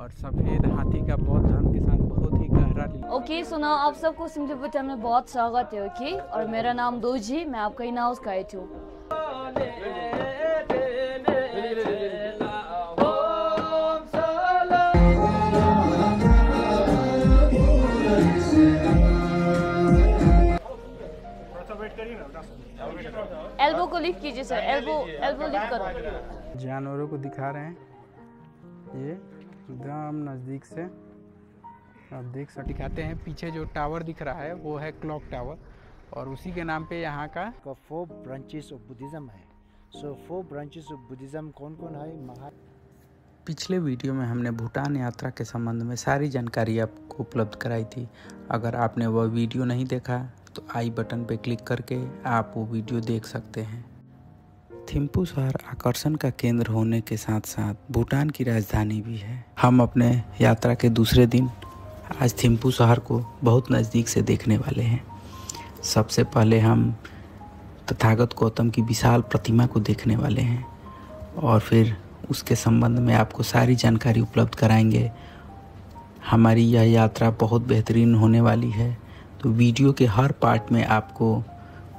और सफ़ेद हाथी का बौद्ध धर्म के साथ बहुत ही गहरा ओके सो नाउ आप सबको सिंपली बुद्धा में बहुत स्वागत है ओके और मेरा नाम दोजी मैं आपका इन हाउस गाइड हूँ। एल्बो को लिफ्ट कीजिए सर एल्बो एल्बो लिफ्ट करो। जानवरों को दिखा रहे हैं। ये एकदम नज़दीक से। आप देख सकते दिखाते हैं पीछे जो टावर दिख रहा है वो है क्लॉक टावर और उसी के नाम पे यहाँ का फोर ब्रांचेस ऑफ़ बुद्धिज्म है। So four branches of Buddhism कौन कौन है? महा पिछले वीडियो में हमने भूटान यात्रा के संबंध में सारी जानकारी आपको उपलब्ध कराई थी। अगर आपने वह वीडियो नहीं देखा तो आई बटन पर क्लिक करके आप वो वीडियो देख सकते हैं। थिम्पू शहर आकर्षण का केंद्र होने के साथ साथ भूटान की राजधानी भी है। हम अपने यात्रा के दूसरे दिन आज थिम्पू शहर को बहुत नज़दीक से देखने वाले हैं। सबसे पहले हम तथागत गौतम की विशाल प्रतिमा को देखने वाले हैं और फिर उसके संबंध में आपको सारी जानकारी उपलब्ध कराएँगे। हमारी यह यात्रा बहुत बेहतरीन होने वाली है। तो वीडियो के हर पार्ट में आपको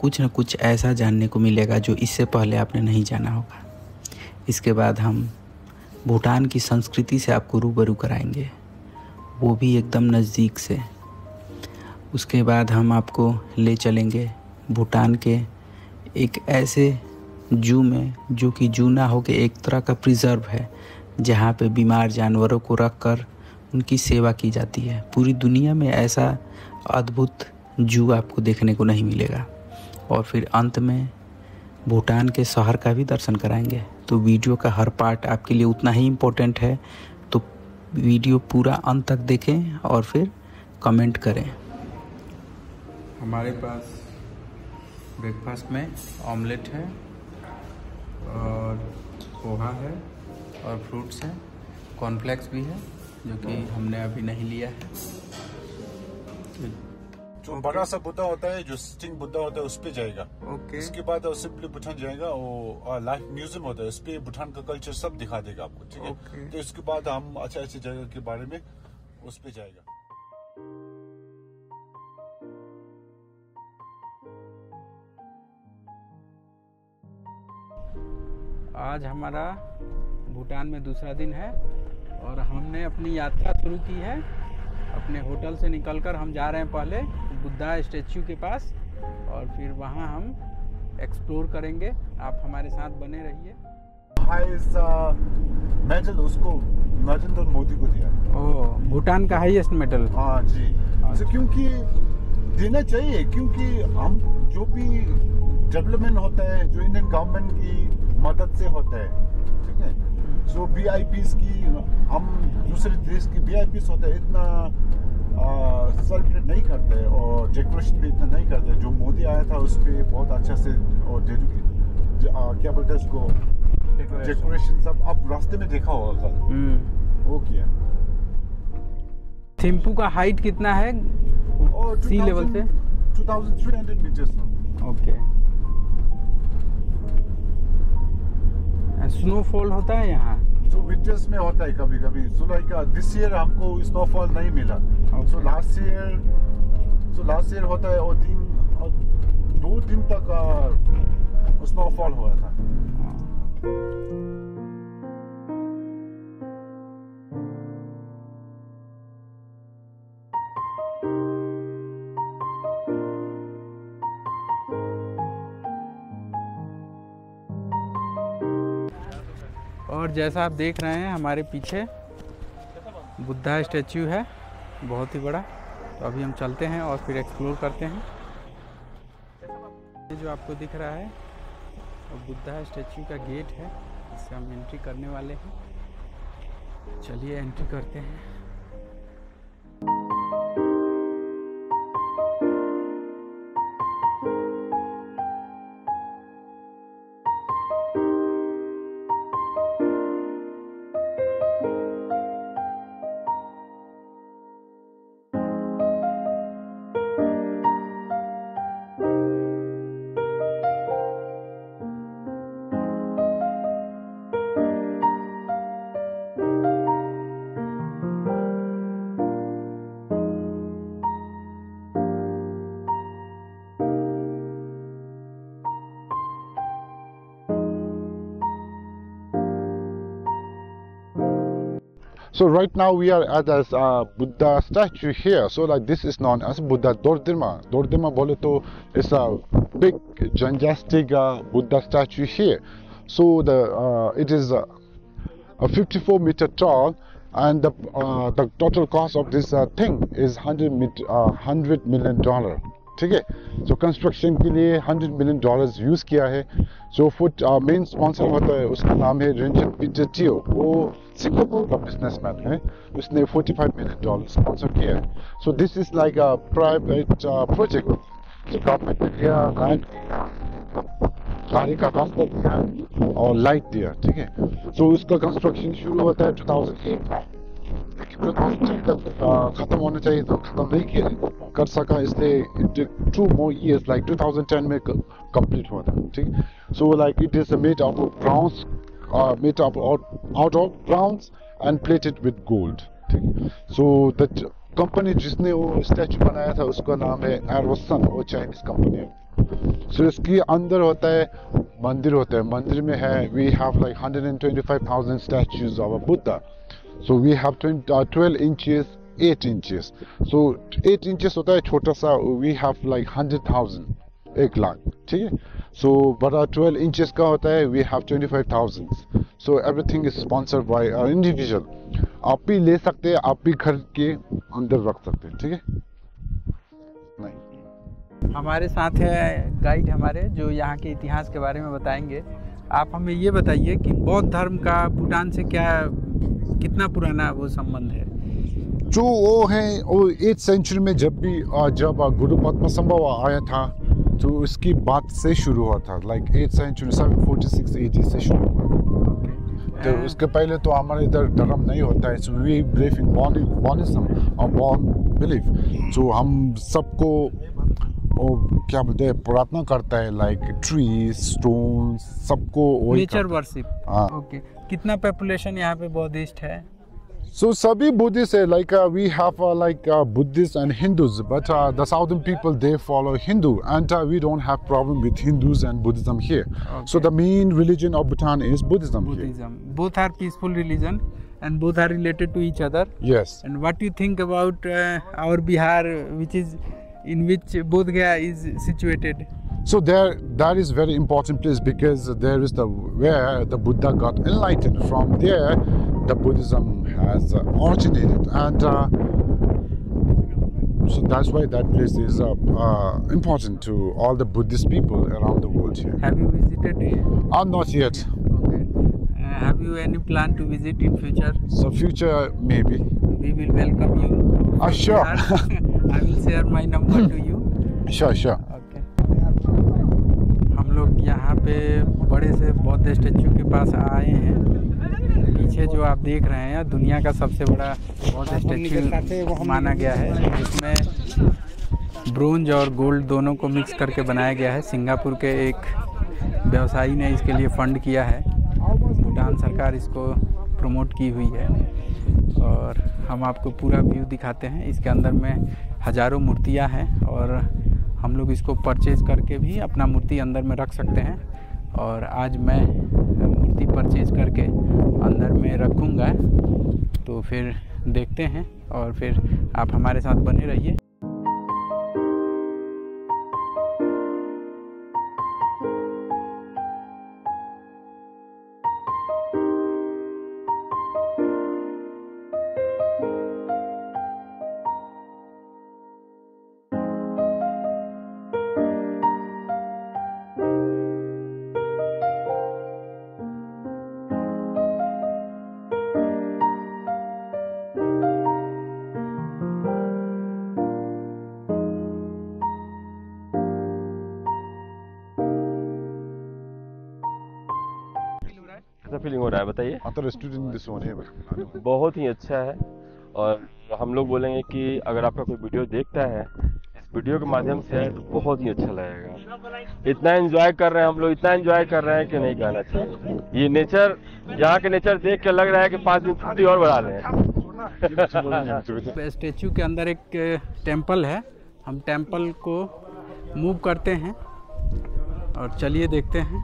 कुछ ना कुछ ऐसा जानने को मिलेगा जो इससे पहले आपने नहीं जाना होगा। इसके बाद हम भूटान की संस्कृति से आपको रूबरू कराएँगे। वो भी एकदम नज़दीक से। उसके बाद हम आपको ले चलेंगे भूटान के एक ऐसे जू में, जो कि जू ना हो के एक तरह का प्रिजर्व है, जहाँ पे बीमार जानवरों को रख कर उनकी सेवा की जाती है। पूरी दुनिया में ऐसा अद्भुत जू आपको देखने को नहीं मिलेगा। और फिर अंत में भूटान के शहर का भी दर्शन कराएँगे। तो वीडियो का हर पार्ट आपके लिए उतना ही इम्पोर्टेंट है। तो वीडियो पूरा अंत तक देखें और फिर कमेंट करें। हमारे पास ब्रेकफास्ट में ऑमलेट है और पोहा है और फ्रूट्स हैं। कॉर्नफ्लेक्स भी है, जो कि हमने अभी नहीं लिया है। जो बड़ा सा बुद्धा होता है जो सिटिंग बुद्धा होता है उस पे जाएगा। ओके इसके बाद सिंपली भूटान जाएगा वो लाइफ म्यूज़ियम होता है उस पे भूटान का कल्चर सब दिखा देगा आपको ठीक है? Okay. तो इसके बाद हम अच्छे अच्छे जगह के बारे में उस पे जाएगा। आज हमारा भूटान में दूसरा दिन है और हमने अपनी यात्रा शुरू की है। अपने होटल से निकलकर हम जा रहे हैं पहले। बुद्धा स्टेच्यू के पास और फिर वहाँ हम एक्सप्लोर करेंगे। आप हमारे साथ बने रहिए। मेडल उसको नरेंद्र मोदी को दिया। ओ भूटान का हाईएस्ट मेडल हाँ जी। तो क्योंकि देना चाहिए क्योंकि हम जो भी डेवलपमेंट होता है जो इंडियन गवर्नमेंट की मदद से होता है ठीक है? जो वी की हम दूसरे देश की वी होते है इतना सेलिब्रेट नहीं करते और डेकोरेशन भी इतना नहीं करते। जो मोदी आया था उस पर बहुत अच्छा से और आ, क्या बोलते हैं उसको? डेकोरेशन सब आप रास्ते में देखा होगा कल। हम्म। वो किया। थिम्पू का हाइट कितना है? और सी? लेवल से 2300 meters ओके स्नोफॉल होता है यहाँ? जो विंटर्स में होता है कभी कभी सो लाइक दिस ईयर हमको स्नोफॉल नहीं मिला। So. Last year so last year होता है और तीन और दो दिन तक स्नोफॉल हुआ था। और जैसा आप देख रहे हैं, हमारे पीछे बुद्धा स्टैचू है, बहुत ही बड़ा। तो अभी हम चलते हैं और फिर एक्सप्लोर करते हैं। ये जो आपको दिख रहा है, वो बुद्धा स्टैचू का गेट है इससे हम एंट्री करने वाले हैं। चलिए एंट्री करते हैं। So right now we are at a uh, Buddha statue here. So like this is known as Buddha Dordima. Dordima bole to is a big gigantic uh, Buddha statue here. So the uh, it is uh, a 54 meter tall and the uh, the total cost of this uh, thing is 100 mit, uh, 100 million dollar ठीक है? So construction के लिए 100 million dollars use किया है। जो foot main sponsor होता है, उसका नाम है रेंजन पीटर टियो वो सिंगापुर का बिजनेसमैन है। उसने 45 मिलियन डॉलर स्पॉन्सर किया है। So this is like a private project जो गवर्नमेंट ने लिया लैंड गाड़ी का रास्ता दिया और लाइट दिया, ठीक है? तो उसका कंस्ट्रक्शन शुरू होता है 2008 लेकिन 2010 तक खत्म होना चाहिए तो खत्म नहीं किया कर सका इसलिए टू मोर इयर्स लाइक 2010 में कंप्लीट हुआ था ठीक। So like it is made out of browns made up out of browns and plated with gold ठीक सो द कंपनी जिसने वो स्टैचू बनाया था उसका नाम है एरोसन वो चाइनीज़ कंपनी है। सो इसके अंदर होता है मंदिर होता है। मंदिर में है we have like 125,000 statues of a Have 20, uh, 12 inches, 8 inches. So 8 inches होता है छोटा सा we have like 100,000 एक लाख ठीक है? सो बड़ा 12 इंचेस का होता है we have 25,000 so everything is sponsored by individual आप भी ले सकते हैं आप भी घर के अंदर रख सकते हैं ठीक है? नहीं। हमारे साथ है गाइड हमारे जो यहाँ के इतिहास के बारे में बताएँगे। आप हमें ये बताइए कि बौद्ध धर्म का भूटान से क्या कितना पुराना वो संबंध है? जो वो है वो एट सेंचुरी में जब भी जब गुरु पद्म संभव आया था तो उसकी बात से शुरू हुआ था like eight century seven forty six AD से शुरू हुआ तो उसके पहले तो हमारे इधर धर्म नहीं होता है सो वी बिलीव इन बॉनिज्म और बॉर्न बिलीफ तो हम सबको वो क्या बोलते हैं प्रार्थना करता है लाइक ट्री स्टोन सबको नेचर वर्शिप हाँ। ओके कितना पॉपुलेशन यहाँ पे बौद्धिस्ट है So Sabi Buddhists, uh, like uh, we have uh, like uh, Buddhists and Hindus, but uh, the southern people they follow Hindu, and uh, we don't have problem with Hindus and Buddhism here. So Okay. the main religion of Bhutan is Buddhism. here. Buddhism. Both are peaceful religion and both are related to each other. Yes. And what do you think about uh, our Bihar, which is in which Bodh Gaya is situated? So there, that is very important place because there is the where the Buddha got enlightened. From there, the Buddhism has originated, and uh, so that's why that place is uh, uh, important to all the Buddhist people around the world here. Have you visited? it? Uh, not yet. Okay. Uh, have you any plan to visit in future? So future maybe. We will welcome you. Ah, sure. I will share my number to you. Sure, sure. यहाँ पे बड़े से बौद्ध statue के पास आए हैं। पीछे जो आप देख रहे हैं दुनिया का सबसे बड़ा बौद्ध स्टैचू माना गया है जिसमें ब्रोंज और गोल्ड दोनों को मिक्स करके बनाया गया है। सिंगापुर के एक व्यवसायी ने इसके लिए फंड किया है। भूटान सरकार इसको प्रमोट की हुई है। और हम आपको पूरा व्यू दिखाते हैं। इसके अंदर में हज़ारों मूर्तियाँ हैं और हम लोग इसको परचेज़ करके भी अपना मूर्ति अंदर में रख सकते हैं। और आज मैं मूर्ति परचेज़ करके अंदर में रखूँगा। तो फिर देखते हैं और फिर आप हमारे साथ बने रहिए। बताइए। thought a student this बहुत ही अच्छा है। और हम लोग बोलेंगे कि अगर आपका कोई वीडियो देखता है इस वीडियो के माध्यम से है तो बहुत ही अच्छा लगेगा। इतना एंजॉय कर रहे हैं हम लोग इतना एंजॉय कर रहे हैं कि नहीं कहना चाहिए। ये नेचर यहाँ के नेचर देख के लग रहा है कि पाँच दिन छुट्टी और बढ़ा लें स्टैचू के अंदर एक टेंपल है। हम टेंपल को मूव करते हैं। और चलिए देखते हैं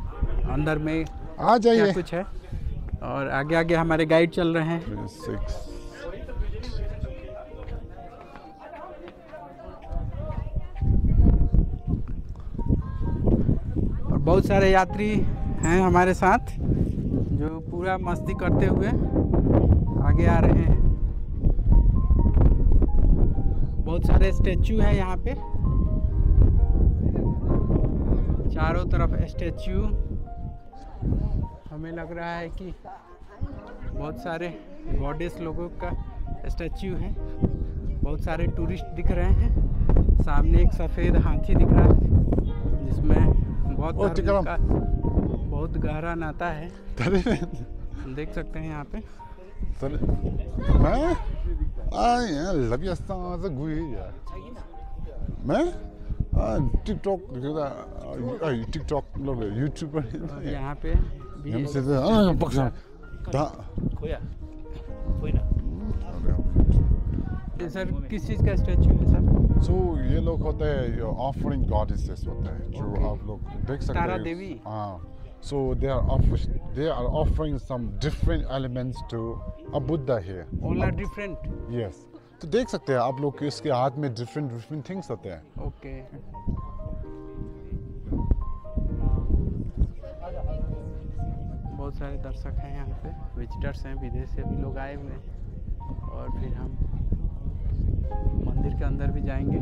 अंदर में आ जाइए। कुछ है। और आगे आगे हमारे गाइड चल रहे हैं. और बहुत सारे यात्री हैं हमारे साथ जो पूरा मस्ती करते हुए आगे आ रहे हैं। बहुत सारे स्टैचू हैं यहाँ पे। चारों तरफ़ स्टैचू। हमें लग रहा है कि बहुत सारे गॉडेस लोगों का स्टैचू है। बहुत सारे टूरिस्ट दिख रहे हैं। सामने एक सफ़ेद हाथी दिख रहा है जिसमें बहुत बहुत गहरा नाता है। देख सकते हैं यहाँ पे। मैं? टिकटॉक टिकटॉक यूट्यूब पर यहाँ पे Ja myślę, że... A, no, pokrzem. Da. Sir किस चीज़ का स्टैचू है सर सो ये लोग होते हैं ऑफरिंग गॉडेसेस होते हैं जो आप लोग देख सकते Tara Devi. So they are of they are offering some different elements to a Buddha here all are different yes तो देख सकते हैं आप लोग कि हाथ में डिफरेंट डिफरेंट थिंग्स होते हैं। ओके बहुत सारे दर्शक हैं यहाँ पे। विजिटर्स हैं, विदेश से भी लोग आए हुए हैं। और फिर हम मंदिर के अंदर भी जाएँगे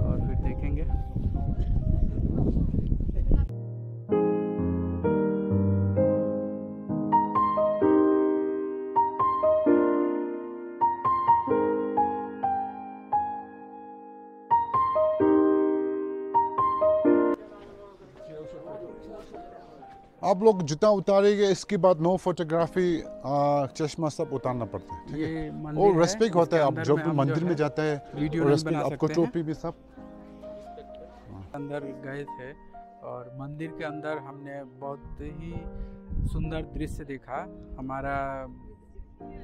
और फिर देखेंगे। आप लोग जूता उतारेंगे इसके बाद नो फोटोग्राफी चश्मा सब उतारना पड़ता है ठीक है? और रेस्पेक्ट होता है आप जब जो मंदिर में जाते हैं वीडियो रेस्पेक्ट आपको टोपी भी सब। अंदर गए थे और मंदिर के अंदर हमने बहुत ही सुंदर दृश्य देखा। हमारा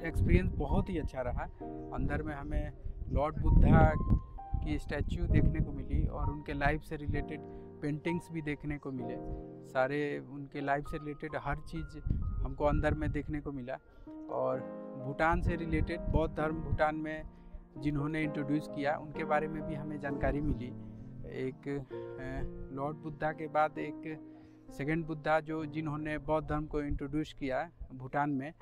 एक्सपीरियंस बहुत ही अच्छा रहा। अंदर में हमें लॉर्ड बुद्धा की स्टैचू देखने को मिली और उनके लाइफ से रिलेटेड पेंटिंग्स भी देखने को मिले। सारे उनके लाइफ से रिलेटेड हर चीज़ हमको अंदर में देखने को मिला। और भूटान से रिलेटेड बौद्ध धर्म भूटान में जिन्होंने इंट्रोड्यूस किया, उनके बारे में भी हमें जानकारी मिली। एक लॉर्ड बुद्धा के बाद एक सेकंड बुद्धा जो जिन्होंने बौद्ध धर्म को इंट्रोड्यूस किया भूटान में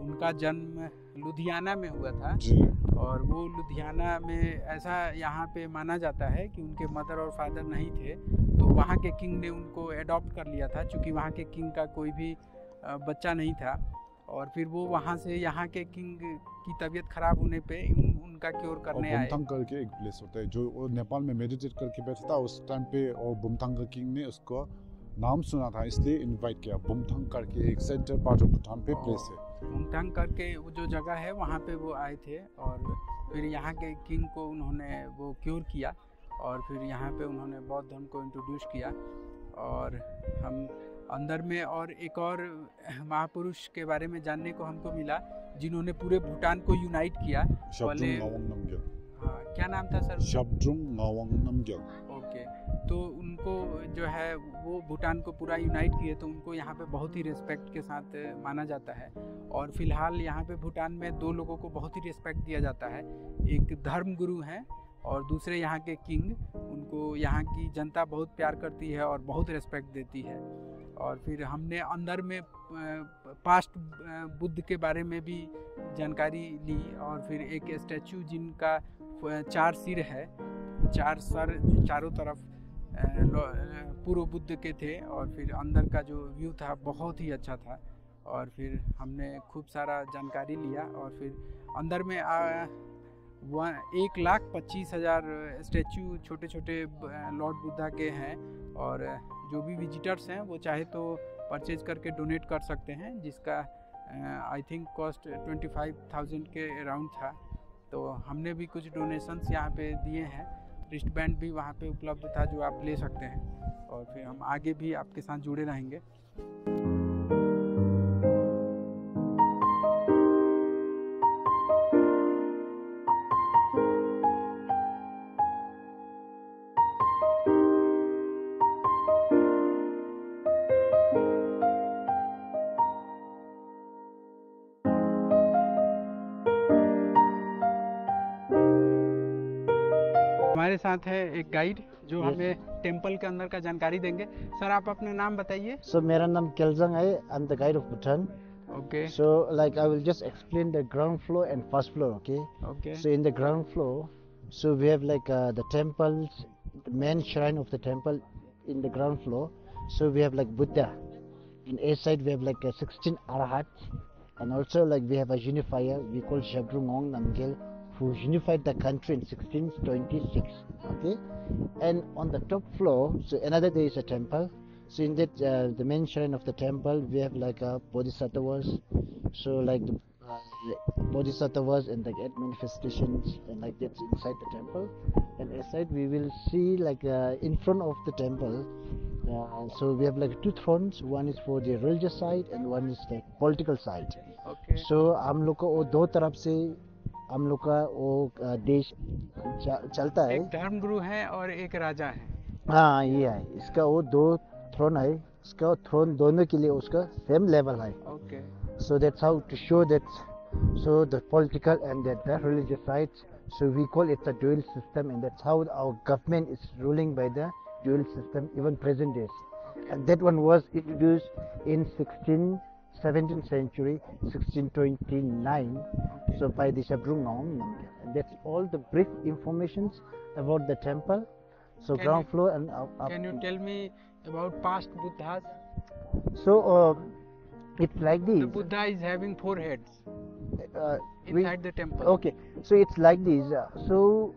उनका जन्म लुधियाना में हुआ था। जी। और वो लुधियाना में ऐसा यहाँ पे माना जाता है कि उनके मदर और फादर नहीं थे तो वहाँ के किंग ने उनको एडॉप्ट कर लिया था क्योंकि वहाँ के किंग का कोई भी बच्चा नहीं था। और फिर वो वहाँ से यहाँ के किंग की तबीयत खराब होने पे उन, उनका क्योर करने आए। बुमथांग करके एक प्लेस होता है जो वो नेपाल में मेडिटेट करके बैठा था उस टाइम पे और बुमथांग का किंग ने उसको नाम सुना था इसलिए इनवाइट किया। बुमथांग करके एक सेंटर पार्ट ऑफ़ भूटान पे प्लेस है। मुंगथांग करके वो जो जगह है वहाँ पे वो आए थे और फिर यहाँ के किंग को उन्होंने वो क्योर किया और फिर यहाँ पे उन्होंने बौद्ध धर्म को इंट्रोड्यूस किया और हम अंदर में और एक और महापुरुष के बारे में जानने को हमको मिला जिन्होंने पूरे भूटान को यूनाइट किया। वाले- हाँ क्या नाम था सर? शब्द्रुंग तो उनको जो है, वो भूटान को पूरा यूनाइट किए तो उनको यहाँ पे बहुत ही रिस्पेक्ट के साथ माना जाता है। और फ़िलहाल यहाँ पे भूटान में दो लोगों को बहुत ही रिस्पेक्ट दिया जाता है। एक धर्म गुरु हैं और दूसरे यहाँ के किंग उनको यहाँ की जनता बहुत प्यार करती है और बहुत रिस्पेक्ट देती है। और फिर हमने अंदर में पास्ट बुद्ध के बारे में भी जानकारी ली और फिर एक स्टैचू जिनका चार सिर है, चार सर चारों तरफ़ पूर्व बुद्ध के थे और फिर अंदर का जो व्यू था बहुत ही अच्छा था। और फिर हमने खूब सारा जानकारी लिया और फिर अंदर में आ, वन एक लाख पच्चीस हज़ार स्टैचू छोटे छोटे लॉर्ड बुद्धा के हैं और जो भी विजिटर्स हैं वो चाहे तो परचेज करके डोनेट कर सकते हैं जिसका I think cost twenty five thousand के अराउंड था। तो हमने भी कुछ डोनेशंस यहाँ पे दिए हैं। रिस्ट बैंड भी वहाँ पे उपलब्ध था जो आप ले सकते हैं। और फिर हम आगे भी आपके साथ जुड़े रहेंगे। साथ है एक गाइड जो हमें टेंपल के अंदर का जानकारी देंगे। सर आप अपने नाम बताइए। सो so, मेरा नाम केलजंग है and the guide of Bhutan okay so like I will just explain the ground floor and first floor okay okay so in the ground floor so we have like the temple main shrine of the temple in the ground floor so we have like Buddha in a side we have like sixteen are and also like we have a unifier we call Zhabdrung who unified the country in 1626. Okay, and on the top floor, so another there is a temple. So in that uh, the main shrine of the temple, we have like uh, bodhisattvas. So like the uh, bodhisattvas and like eight manifestations and like that's inside the temple. And aside we will see like uh, in front of the temple. Uh, so we have like two thrones. One is for the religious side and one is the political side. Okay So हम लोग को वो दो तरफ से हम लोग का वो uh, देश चलता है एक धर्म गुरु है और एक राजा है हाँ ये है इसका वो दो थ्रोन है इसका थ्रोन दोनों के लिए उसका सेम लेवल है okay that's how to show that so the political and the, the religious sides so we call it a dual system and that's how our government is ruling by the dual system even present days and that one was introduced in 16 17th century, 1629, so by the Shabrungam. That's all the brief informations about the temple. So can ground you, floor and up, up. Can you tell me about past Buddhas? So uh, it's like this. The Buddha is having four heads uh, inside we, the temple. Okay, so it's like this. Uh, so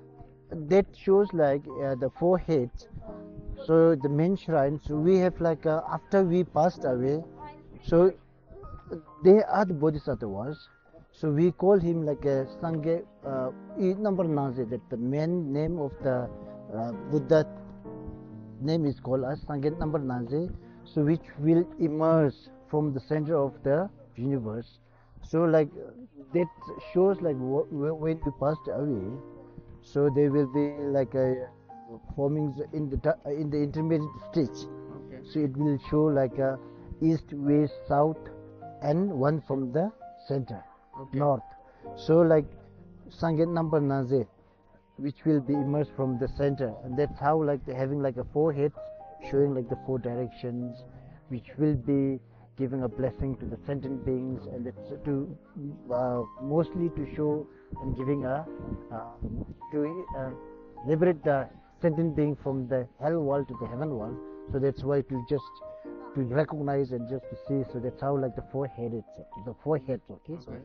that shows like uh, the four heads. So the main shrines we have like uh, after we passed away, so they are the bodhisattvas. So we call him like a Sangye uh, number Naze. That the main name of the uh, Buddha name is called as Sangye number Naze. So which will emerge from the center of the universe. So like uh, that shows like wh- wh- when we passed away, so there will be like a forming in the in the intermediate stage. Okay So it will show like a east, west, south, and one from the center, okay north. So like Sanget number Naze, which will be emerged from the center, and that's how like the, having like a four heads, showing like the four directions, which will be giving a blessing to the sentient beings, and it's to uh, mostly to show and giving a uh, to uh, liberate the sentient being from the hell world to the heaven world. So that's why to just to recognize and just to see. So that's how like the forehead it's the forehead. Okay? okay.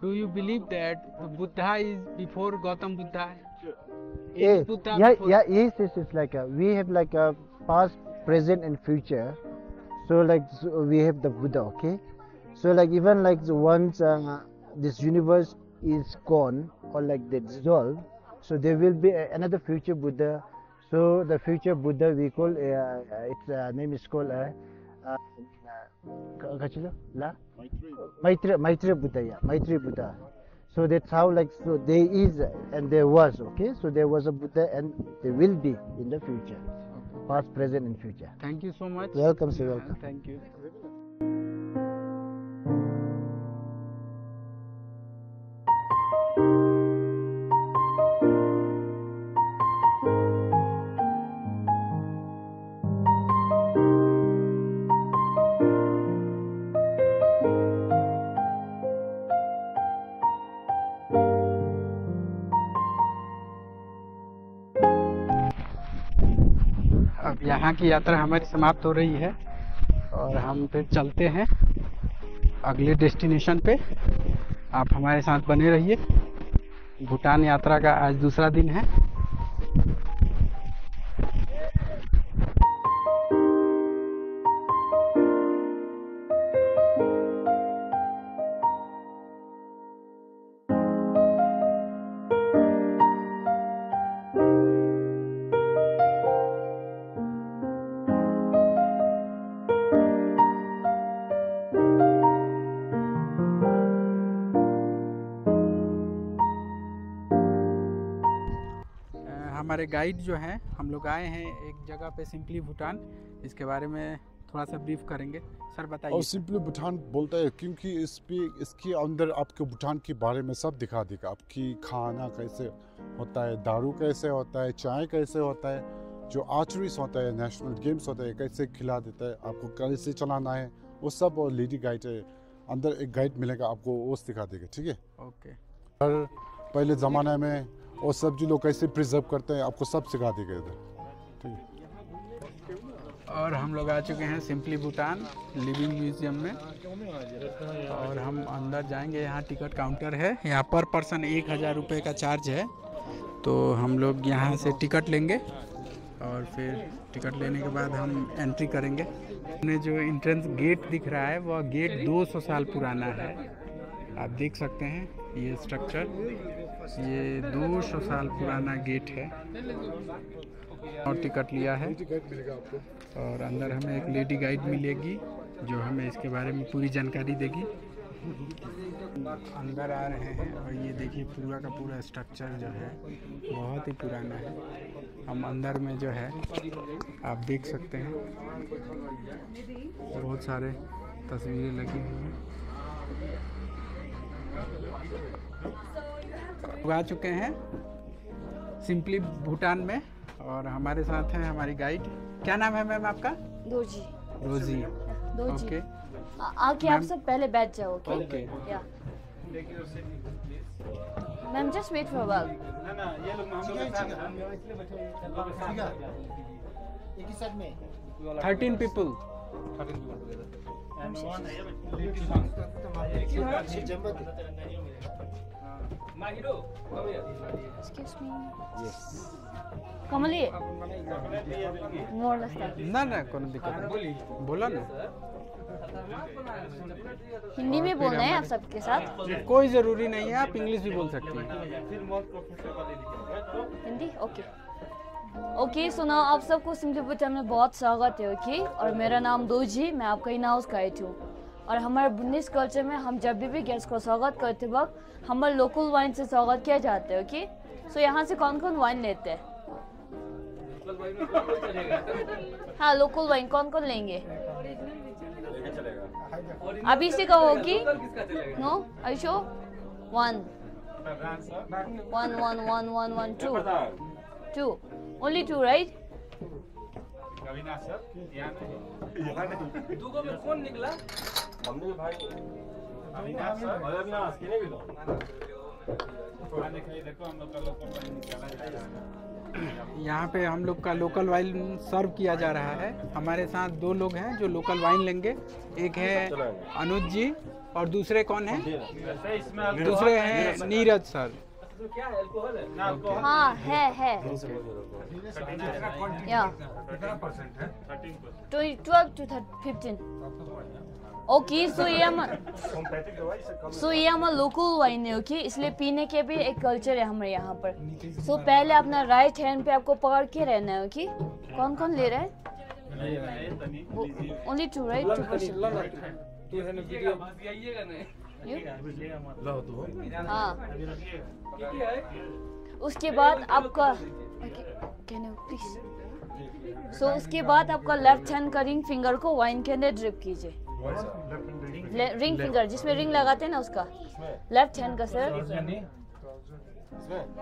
Do you believe that the Buddha is before Gautam Buddha? Buddha yeah, yeah, yes, yes, it's like a, we have like a past, present, and future. So like so we have the Buddha. Okay. So like even like the once uh, this universe is gone or like they dissolve, so there will be uh, another future Buddha so the future Buddha we call uh, its uh, name is called uh, Maitreya. Buddha, yeah. Maitreya Buddha. So that's how like so there is and there was, okay? So there was a Buddha and there will be in the future. Okay. Past, present and future. Thank you so much. Welcome, sir. Welcome. Thank you. की यात्रा हमारी समाप्त हो रही है और हम फिर चलते हैं अगले डेस्टिनेशन पे। आप हमारे साथ बने रहिए। भूटान यात्रा का आज दूसरा दिन है। हमारे गाइड जो हैं हम लोग आए हैं एक जगह पे सिंपली भूटान इसके बारे में थोड़ा सा ब्रीफ करेंगे। सर बताइए। और सिंपली भूटान बोलता है क्योंकि इस पे इसके अंदर आपको भूटान के बारे में सब दिखा देगा। आपकी खाना कैसे होता है दारू कैसे होता है चाय कैसे होता है जो आर्चरीज होता है नेशनल गेम्स होता है कैसे खिला देता है आपको कैसे चलाना है वो सब और लेडी गाइड है। अंदर एक गाइड मिलेगा आपको वो सिखा देगा ठीक है? ओके पर पहले ज़माने में वो सब्ज़ी लोग कैसे प्रिजर्व करते हैं, आपको सब सिखा देगा इधर। ठीक है। और हम लोग आ चुके हैं सिंपली भूटान लिविंग म्यूज़ियम में। और हम अंदर जाएँगे, यहाँ टिकट काउंटर है। यहाँ पर पर्सन एक हज़ार रुपये का चार्ज है। तो हम लोग यहाँ से टिकट लेंगे और फिर टिकट लेने के बाद हम एंट्री करेंगे। हमने जो इंट्रेंस गेट दिख रहा है, वह गेट 200 साल पुराना है। आप देख सकते हैं। ये स्ट्रक्चर ये 200 साल पुराना गेट है। और टिकट लिया है। और अंदर हमें एक लेडी गाइड मिलेगी, जो हमें इसके बारे में पूरी जानकारी देगी। अंदर आ रहे हैं और ये देखिए पूरा का पूरा स्ट्रक्चर जो है, बहुत ही पुराना है। हम अंदर में जो है, आप देख सकते हैं। बहुत सारे तस्वीरें लगी हुई हैं। लोग आ चुके हैं सिंपली भूटान में और हमारे साथ हैं हमारी गाइड क्या नाम है मैम आपका? दो जी रोजी ओके आके आप सब पहले बैठ जाओ okay okay ma'am just wait for while thirteen people excuse me. Kamli more less ना ना कोनो दिक्कत नहीं। बोला ना। हिंदी में बोलना है आप सबके साथ? कोई ज़रूरी नहीं है आप इंग्लिश भी बोल सकते हैं। Hindi? Okay okay so now आप सबको सिंपली भूटान में बहुत स्वागत है ओके और मेरा नाम दोजी, मैं आपका इन हाउस गाइड हूँ। और हमारे बुनिस कल्चर में हम जब भी गेस्ट को स्वागत करते वक्त हमारे लोकल वाइन से स्वागत किया जाता है ओके सो यहाँ से कौन कौन वाइन लेते हैं? हाँ लोकल वाइन कौन कौन लेंगे? अभी से कहोगी no आयुषो one one one one one one two Two. Only two, right? हमने भाई अविनाश अविनाश किने भी दो यहाँ पे हम लोग का लोकल वाइन सर्व किया जा रहा है। हमारे साथ दो लोग हैं जो लोकल वाइन लेंगे। एक है अनुज जी और दूसरे कौन है? दूसरे हैं नीरज सर। हाँ? है? है या ओके सो ये हम सो ये हमारा लोकल वाइन है ओके इसलिए पीने के भी एक कल्चर है हमारे यहाँ पर। सो पहले अपना राइट हैंड पे आपको पकड़ के रहना है ओके कौन कौन ले रहा है? Only two right two person हाँ। उसके बाद आपका कैन प्लीज़ सो उसके बाद आपका लेफ़्ट हैंड का रिंग फिंगर को वाइन के अंदर ड्रिप कीजिए। रिंग फिंगर जिसमें रिंग लगाते हैं ना उसका। लेफ़्ट हैंड का सर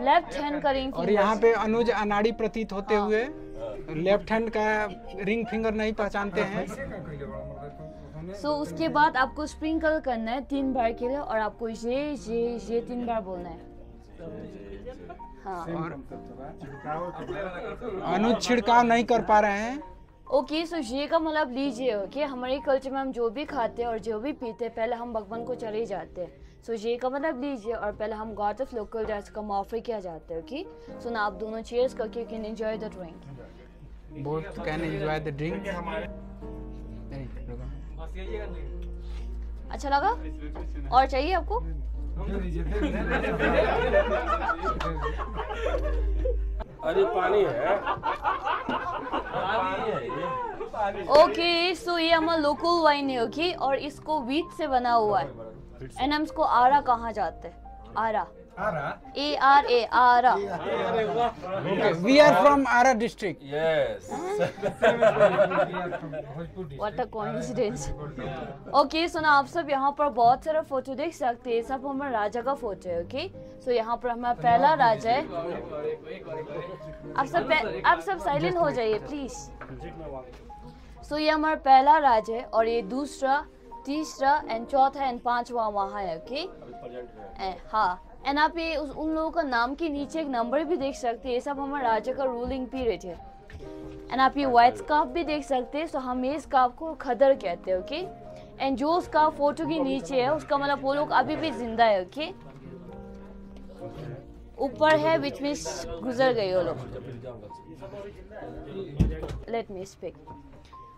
लेफ़्ट हैंड का रिंग और यहाँ पे अनुज अनाड़ी प्रतीत होते हाँ। हुए लेफ़्ट हैंड का रिंग फिंगर नहीं पहचानते हैं। सो उसके बाद आपको स्प्रिंकल करना है तीन बार के लिए और आपको ये ये ये तीन बार बोलना है। हाँ। अनुज छिड़काव नहीं कर पा रहे हैं? ओके सो ये का मतलब लीजिए ओके हमारे कल्चर में हम जो भी खाते हैं और जो भी पीते हैं पहले हम भगवान को चले जाते हैं। सो ये का मतलब लीजिए और पहले हम गॉड ऑफ़ लोकल जैसे का ऑफ़र किया जाता है ओके सो ना आप दोनों चेयर्स करके can enjoy the drink both can enjoy the drink अच्छा लगा? और चाहिए आपको? अरे पानी है। है ओके सो ये हमारा लोकल वाइन है ओके और इसको वीट से बना हुआ है। एंड हम इसको आरा कहा जाते हैं? Ara. R A Ara Okay, we are from Ara district. Yes what a coincidence okay so ना आप सब यहाँ पर बहुत सारा फ़ोटो देख सकते हैं। सब हमारे राजा का फ़ोटो है ओके सो यहाँ पर हमारा पहला राजा है। आप सब आप सब साइलेंट हो जाइए प्लीज़ सो ये हमारा पहला राज है और ये दूसरा तीसरा एंड चौथा एंड पांचवा वहाँ है ओके हाँ। एंड आप ये उस उन लोगों का नाम के नीचे एक नंबर भी देख सकते हैं। ये सब हमारे राजा का रूलिंग पीरियड है। एंड आप ये व्हाइट स्कार्फ भी देख सकते हैं। सो हम ये स्कार्फ को खदर कहते हैं ओके एंड जो उसका फ़ोटो के नीचे है, उसका मतलब वो लोग अभी भी ज़िंदा है ओके ऊपर है विच में गुजर गए वो लोग। लेट मी स्पीक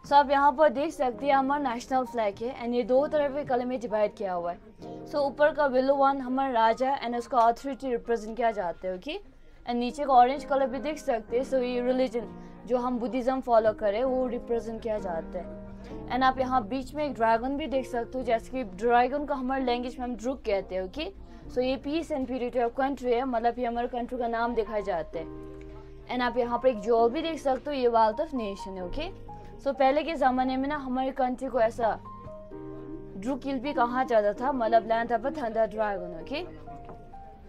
सो आप यहाँ पर देख सकते हैं हमारा नेशनल फ्लैग है एंड ये दो तरह के कलर में डिवाइड किया हुआ है। सो so, ऊपर का विलो वन हमारा राजा एंड उसका अथॉरिटी रिप्रेजेंट किया जाता है ओके एंड नीचे का ऑरेंज कलर भी देख सकते हैं। सो so, ये रिलीजन जो हम बुद्धिज्म फॉलो करें वो रिप्रेजेंट किया जाता है। एंड आप यहाँ बीच में एक ड्रैगन भी देख सकते हो जैसे कि ड्रैगन को हमारे लैंग्वेज में हम ड्रुक कहते हैं ओके सो ये peace and purity of country है मतलब ये हमारे कंट्री का नाम दिखाया जाता है। एंड आप यहाँ पर एक जॉल भी देख सकते हो ये वाल्थ ऑफ़ नेशन है ओके सो पहले के ज़माने में ना हमारी कंट्री को ऐसा ड्रू किल भी कहा जाता था मतलब land of thunder dragon okay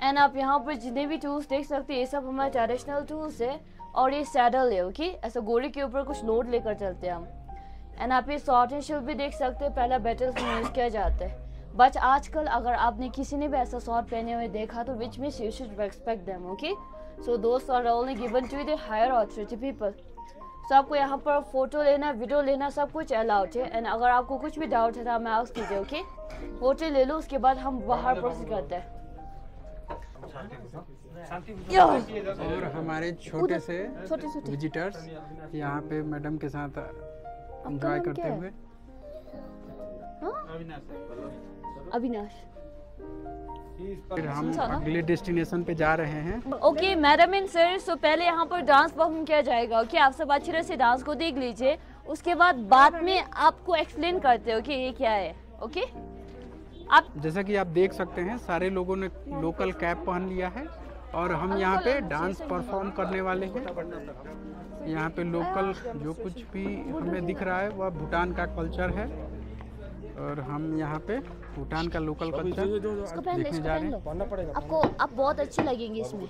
and आप यहाँ पर जितने भी टूल्स देख सकते हैं, ये सब हमारे ट्रेडिशनल टूल्स है और ये सैडल है ओके ऐसा घोड़े के ऊपर कुछ लोड लेकर चलते हैं हम। एंड आप ये शॉर्ट एंड शिल्ड भी देख सकते हैं, पहला बैटल्स में यूज़ किया जाता है। बट आजकल अगर आपने किसी ने भी ऐसा शॉर्ट पहने हुए देखा तो which means you should respect them okay so दोस्त are given to the higher authority people so आपको यहाँ पर फ़ोटो लेना वीडियो लेना सब कुछ अलाउड है। एंड अगर आपको कुछ भी डाउट है तो हमें आस्क कीजिए ओके फ़ोटो ले लो उसके बाद हम बाहर प्रोसेस करते हैं। और हमारे छोटे से छोटे छोटे। विजिटर्स यहाँ पे मैडम के साथ एंजॉय करते हुए। अविनाश। फिर हम अगले डेस्टिनेशन पे जा रहे हैं। Okay madam and sir so पहले यहाँ पर डांस परफॉर्म किया जाएगा ओके आप सब अच्छी तरह से डांस को देख लीजिए। उसके बाद बाद में आपको एक्सप्लेन करते हो कि ये क्या है ओके आप जैसा कि आप देख सकते हैं सारे लोगों ने लोकल कैप पहन लिया है और हम यहाँ पे डांस परफॉर्म करने वाले हैं। यहाँ पे लोकल जो कुछ भी हमें दिख रहा है वह भूटान का कल्चर है। और हम यहाँ पे भूटान का लोकल कल्चर देखने जा रहे हैं आपको आप बहुत अच्छी लगेंगी इसमें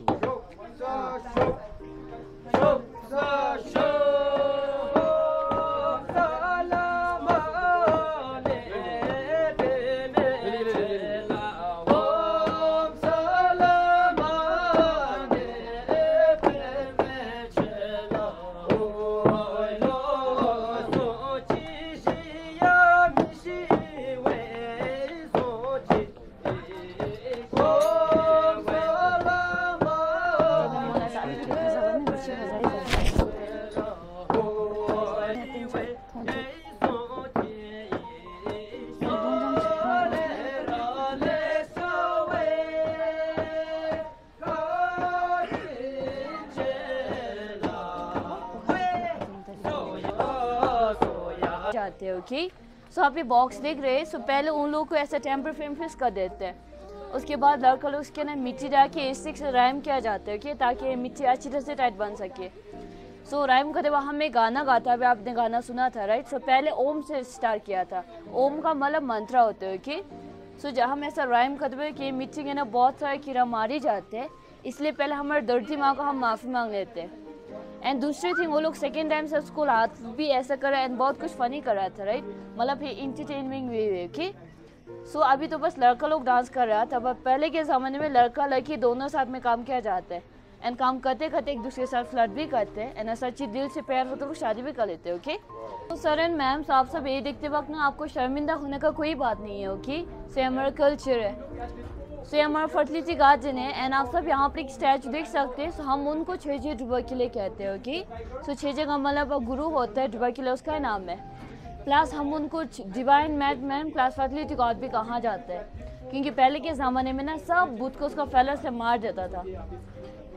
जाते हो ओके सो आप ये बॉक्स देख रहे हैं। सो पहले उन लोगों को ऐसा टेम्पर फ्रेम फिक्स कर देते हैं। उसके बाद लड़का लोग उसके अंदर मिट्टी डाल के स्टिक से रैम किया जाता है ओके ताकि मिट्टी अच्छी तरह से टाइट बन सके। सो so, रैम करते वक्त हमें गाना गाता है आपने गाना सुना था राइट सो so, पहले ओम से स्टार्ट किया था। ओम का मतलब मंत्र होते है ओके सो जब हम ऐसा रैम करते हुए कि मिट्टी के ना बहुत सारे कीड़ा मारी जाते हैं इसलिए पहले हमारे धरती माँ को हम माफ़ी मांग लेते हैं। एंड दूसरी थिंग वो लोग सेकेंड टाइम से स्कूल हाथ भी ऐसा करा एंड बहुत कुछ फनी कर रहा था राइट मतलब इंटरटेनमेंट वे वे ओके सो अभी तो बस लड़का लोग डांस कर रहा था पर पहले के ज़माने में लड़का लड़की दोनों साथ में काम किया जाता है। एंड काम करते करते एक दूसरे के साथ फ्लर्ट भी करते हैं। एंड ऐसा अच्छी दिल से प्यार हो तो शादी भी कर लेते हैं ओके तो सर एंड मैम आप सब ये देखते वक्त ना आपको शर्मिंदा होने का कोई बात नहीं है ओके से हमारा कल्चर है। सो ये हमारा फर्टिलिटी गार्डन है एंड आप सब यहाँ पर एक स्टैचू देख सकते हैं। सो हम उनको छः जे डुबरकिले कहते हैं ओके सो छः जगह मतलब गुरु होता है डुबा किले उसका नाम है। प्लस हम उनको divine mad man plus fertility god भी कहा जाता है। क्योंकि पहले के ज़माने में ना सब बुद्ध को उसका फैलर से मार देता था।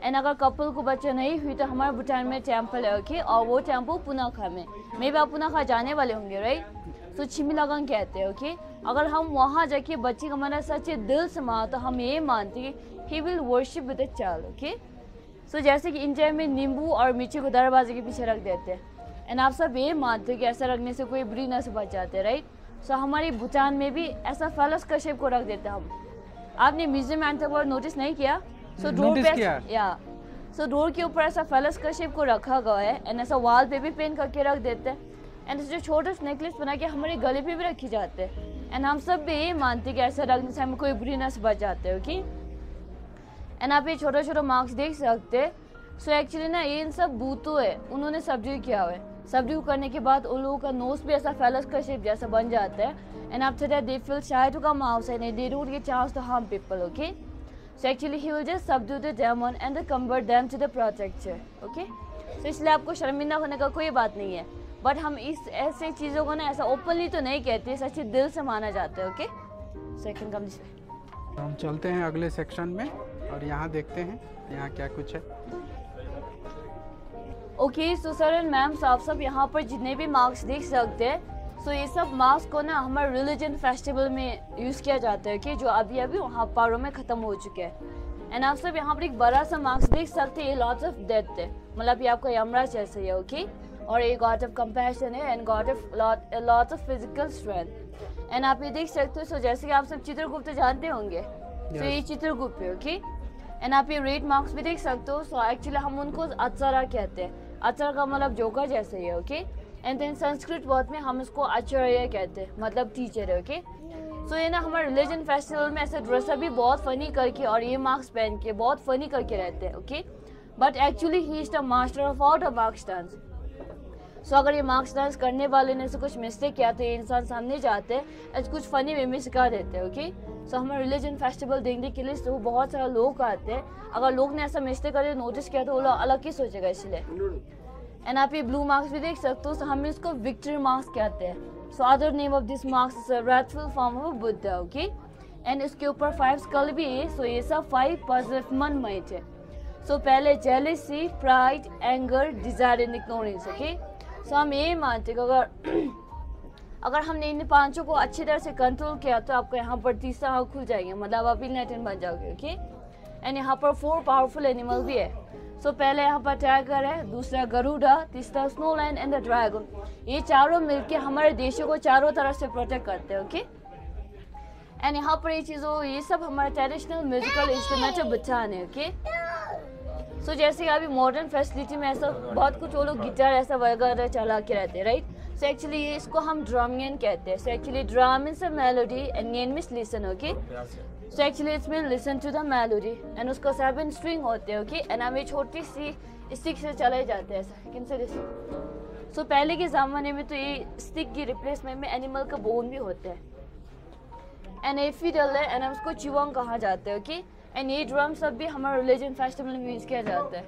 एंड अगर कपल को बच्चे नहीं हुई तो हमारे भूटान में टेंपल है ओके और वो टेंपल पुनाखा में मे। भी आप पुनाखा जाने वाले होंगे राइट सो छिमी लगन कहते हैं ओके अगर हम वहाँ जाके बच्चे का मना सच्चे दिल से मानो तो हम ये मानते हैं he will worship with a child okay so जैसे कि इंडिया में नींबू और मिर्ची को दरवाजे के पीछे रख देते हैं। एंड आप सब ये मानते हैं कि ऐसा रखने से कोई बुरी न से बच जाते राइट सो हमारी भूटान में भी ऐसा फलस का शेप को रख देते हैं हम। आपने म्यूज़ियम में आने तक नोटिस नहीं किया? सो डोर पे किया। या सो डोर के ऊपर ऐसा फलस का शेप को रखा गया है एंड ऐसा वॉल पे भी पेंट करके रख देते हैं। एंड जो छोटे से नेकलेस बना के हमारे गले पे भी रखी जाते हैं। एंड हम सब भी ये मानते हैं कि ऐसा रखने से हमें कोई बुरी नस बच जाते हो कि एंड आप ये छोटे छोटे मार्क्स देख सकते हैं। सो एक्चुअली ना ये इन सब बूतों है, उन्होंने सब्ज़ी किया हुआ है। सब्ज़ी करने के बाद उन लोगों का नोज़ भी ऐसा फैलस का शेप जैसा बन जाता है। And after that they feel shy to come outside and they don't get chance to harm people okay so actually he will just subdue the demon and the convert them to the protector okay so इसलिए आपको शर्मिंदा होने का कोई बात नहीं है। But हम इस ऐसे चीज़ों को ना ऐसा ओपनली तो नहीं कहते सच्ची दिल से माना जाता है ओके सेकंड कम way. हम चलते हैं अगले सेक्शन में और यहाँ देखते हैं यहाँ क्या कुछ है। Okay so sir and ma'am आप सब यहाँ पर जितने भी मार्क्स देख सकते हैं सो ये सब मार्क्स को ना हमारे रिलीजन फेस्टिवल में यूज़ किया जाता है कि जो अभी अभी वहाँ पारों में ख़त्म हो चुके हैं। एंड आप सब यहाँ पर एक बड़ा सा मार्क्स देख सकते हैं ये लॉट्स ऑफ़ डेथ है। मतलब ये आपका यमराज जैसे है ओके और ये गॉड ऑफ़ कंपैशन है and god of lots of physical strength and आप ये देख सकते हो सो जैसे कि आप सब चित्रगुप्त जानते होंगे तो ये चित्रगुप्त है ओके एंड आप ये रेड मार्क्स भी देख सकते हो सो एक्चुअली हम उनको अचरा कहते हैं। अचर का मतलब जोकर जैसे ही है okay and then Sanskrit word में हम इसको आचार्य कहते हैं मतलब टीचर है ओके सो ये ना हमारे रिलीजन फेस्टिवल में ऐसे ड्रेसअप भी बहुत फनी करके और ये मार्क्स पहन के बहुत फनी करके रहते हैं okay but actually he is the master of all the masks dance so अगर ये मार्क्स डांस करने वाले ने से कुछ मिस्टेक किया तो ये इंसान सामने जाते हैं कुछ फनी वे में सिखा देते हैं ओके सो हमारे रिलीजन फेस्टिवल देखने के लिए तो बहुत सारे लोग आते हैं। अगर लोग ने ऐसा मिस्टेक करके नोटिस किया तो वो लोग अलग ही सोचेगा इसलिए। एंड आप ये ब्लू मार्क्स भी देख सकते हो हम इसको विक्ट्री मार्क्स कहते हैं। So other name of this masks is form of Buddha okay and इसके ऊपर फाइव स्कल भी है सो ये सब फाइव पॉजिटिव मन माइंड है। सो पहले jealousy pride anger desire and ignorance okay so हम ये मानते हैं अगर अगर हमने इन पाँचों को अच्छी तरह से कंट्रोल किया तो आपको यहाँ पर तीसरा आँख खुल जाएँगे। मतलब आप इलेटेन बन जाओगे ओके एंड यहाँ पर फोर पावरफुल एनिमल भी है। सो so, पहले यहाँ पर टाइगर है दूसरा गरुड़ा तीसरा snow lion and the dragon ये चारों मिलके हमारे देशों को चारों तरफ़ से प्रोटेक्ट करते हैं ओके एंड यहाँ पर ये चीज़ों ये सब हमारे ट्रेडिशनल म्यूजिकल इंस्ट्रूमेंट है ओके सो so, जैसे अभी मॉडर्न फैसिलिटी में ऐसा बहुत कुछ वो लोग गिटार ऐसा वगैरह चला के रहते हैं राइट सो एक्चुअली ये इसको हम ड्रमियन कहते हैं। So actually drum is a melody and yen means listen okay so actually it's mean listen to the melody and उसको सेवन स्ट्रिंग होते हैं ओके एंड हम छोटी सी स्टिक से चले जाते हैं ऐसा। किन से सो so, पहले के ज़माने में तो ये स्टिक की रिप्लेसमेंट में एनिमल का बोन भी होते हैं। एंड एफिडल है एंड उसको चिवंग कहा जाता है ओके एंड ये ड्रम सब भी हमारे रिलीजन फेस्टिवल में यूज़ किया जाता है।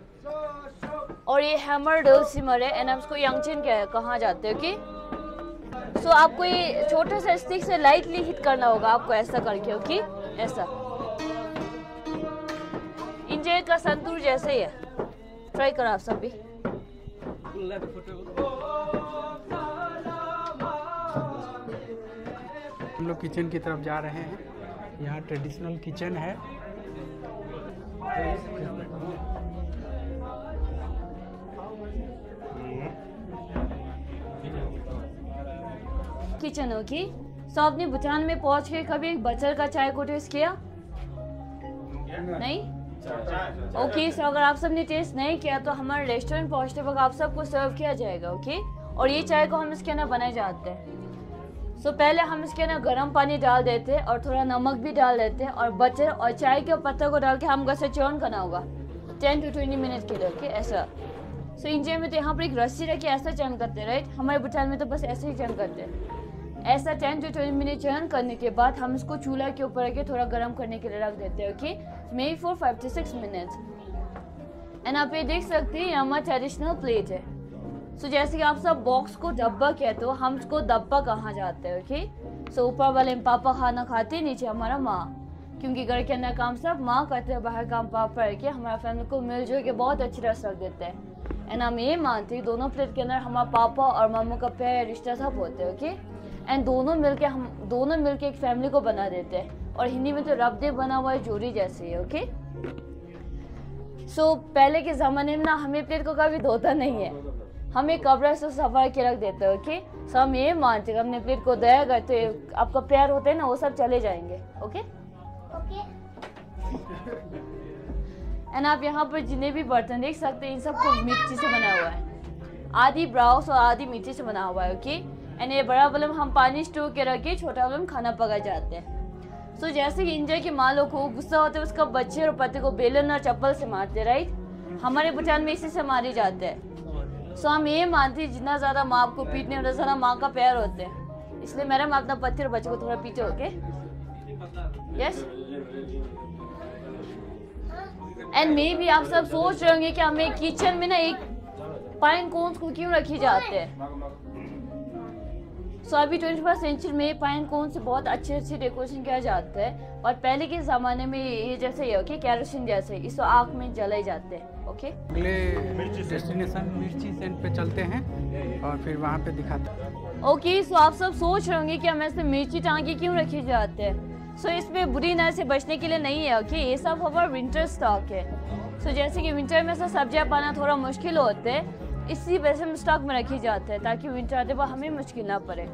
और ये हैमर डल सिमर है। एंड उसको यंगचिन कहा जाता है ओके सो आपको ये छोटे से स्टिक से लाइटली हिट करना होगा। आपको ऐसा करके ओके ऐसा। इंजय का संतूर जैसे ही है। ट्राई करो आप सब भी हम लोग किचन की तरफ़ जा रहे हैं। यहाँ ट्रेडिशनल किचन है। किचन ओके सो आपने भूटान में पहुँच के कभी बचर का चाय को टेस्ट किया? नहीं? ओके सो अगर आप सबने टेस्ट नहीं किया तो हमारे रेस्टोरेंट पहुँचते वक्त आप सबको सर्व किया जाएगा ओके और ये चाय को हम इसके अंदर बनाए जाते हैं। सो so, पहले हम इसके अंदर गर्म पानी डाल देते हैं और थोड़ा नमक भी डाल देते हैं और बटर और चाय के पत्ता को डाल के हम से चर्न करना होगा। टेन टू ट्वेंटी मिनट के लिए ओके ऐसा। सो इंडिया में तो यहाँ पर एक रस्सी रख ऐसा चर्न करते हैं राइट हमारे भूटान में तो बस ऐसे ही चर्न करते हैं। ऐसा ten to twenty minute churn करने के बाद हम इसको चूल्हा के ऊपर रख थोड़ा गर्म करने के लिए रख देते हैं okay may for five to six minutes and आप ये देख सकते हैं हमारा ट्रेडिशनल प्लेट है। सो so, जैसे कि आप सब बॉक्स को डब्बा कहते हो हम उसको डब्बा कहा जाते हैं ओके सो ऊपर वाले पापा खाना खाते नीचे हमारा माँ। क्योंकि घर के अंदर काम सब माँ करते हैं बाहर काम पापा रह के हमारा फैमिली को मिलजुल के बहुत अच्छी तरह रख देते हैं। एंड हम ये मानते हैं दोनों प्लेट के अंदर हमारा पापा और मामू का प्यार रिश्ता सब होते हैं ओके एंड दोनों मिलके हम दोनों मिलके एक फैमिली को बना देते हैं। और हिंदी में तो रब दे बना हुआ है जोड़ी जैसे है ओके सो पहले के ज़माने में ना हमें प्लेट को कभी धोता नहीं है। हमें कपड़ा से सफ़ाई के रख देते हैं ओके सो हम ये मानते हैं हमने प्लेट को दया करते आपका प्यार होते हैं ना वो सब चले जाएँगे ओके एंड आप यहाँ पर जितने भी बर्तन देख सकते हैं इन सबको मिट्टी से बना हुआ है। आधी ब्राउस और आधी मिट्टी से बना हुआ है ओके एंड ये बड़ा बलम हम पानी स्टोर के रख के छोटा बलम खाना पका जाते हैं। सो so, जैसे कि इंडिया के माँ लोग को गुस्सा होता है उसका बच्चे और पति को बेलन और चप्पल से मारते राइट हमारे भूटान में इसी से मारे जाते हैं। सो हम ये मानते हैं जितना ज़्यादा माँ को पीटने उतना ज़्यादा माँ का प्यार होते हैं। इसलिए मैडम अपना पति और बच्चे को थोड़ा पीटे ओके यस एंड मे भी आप सब सोच रहे होंगे कि हमें किचन में ना एक पाइन कोन्स को क्यों रखी जाते हैं? सो so, अभी ट्वेंटी फ़र्स्ट सेंचुरी में पाइन कोन से बहुत अच्छे अच्छे डेकोरेशन किया जाता है। और पहले के ज़माने में ये जैसे ये ओके कैरोसिन जैसे इसको आग में जलाए जाते हैं। ओके? अगले डेस्टिनेशन मिर्ची सेंट पे चलते हैं और फिर वहाँ पे दिखाते हैं। ओके सो आप सब सोच रहे होंगे कि हम ऐसे मिर्ची टांगे क्यों रखे जाते हैं? सो इसमें बुरी नज़र से बचने के लिए नहीं है ओके? ये सब हमारा विंटर स्टॉक है। सो जैसे कि विंटर में से सब्ज़ियाँ पाना थोड़ा मुश्किल होते हैं इसी वजह से हम स्टॉक में रखी जाते हैं ताकि विंटर आते बाद हमें मुश्किल ना पड़े।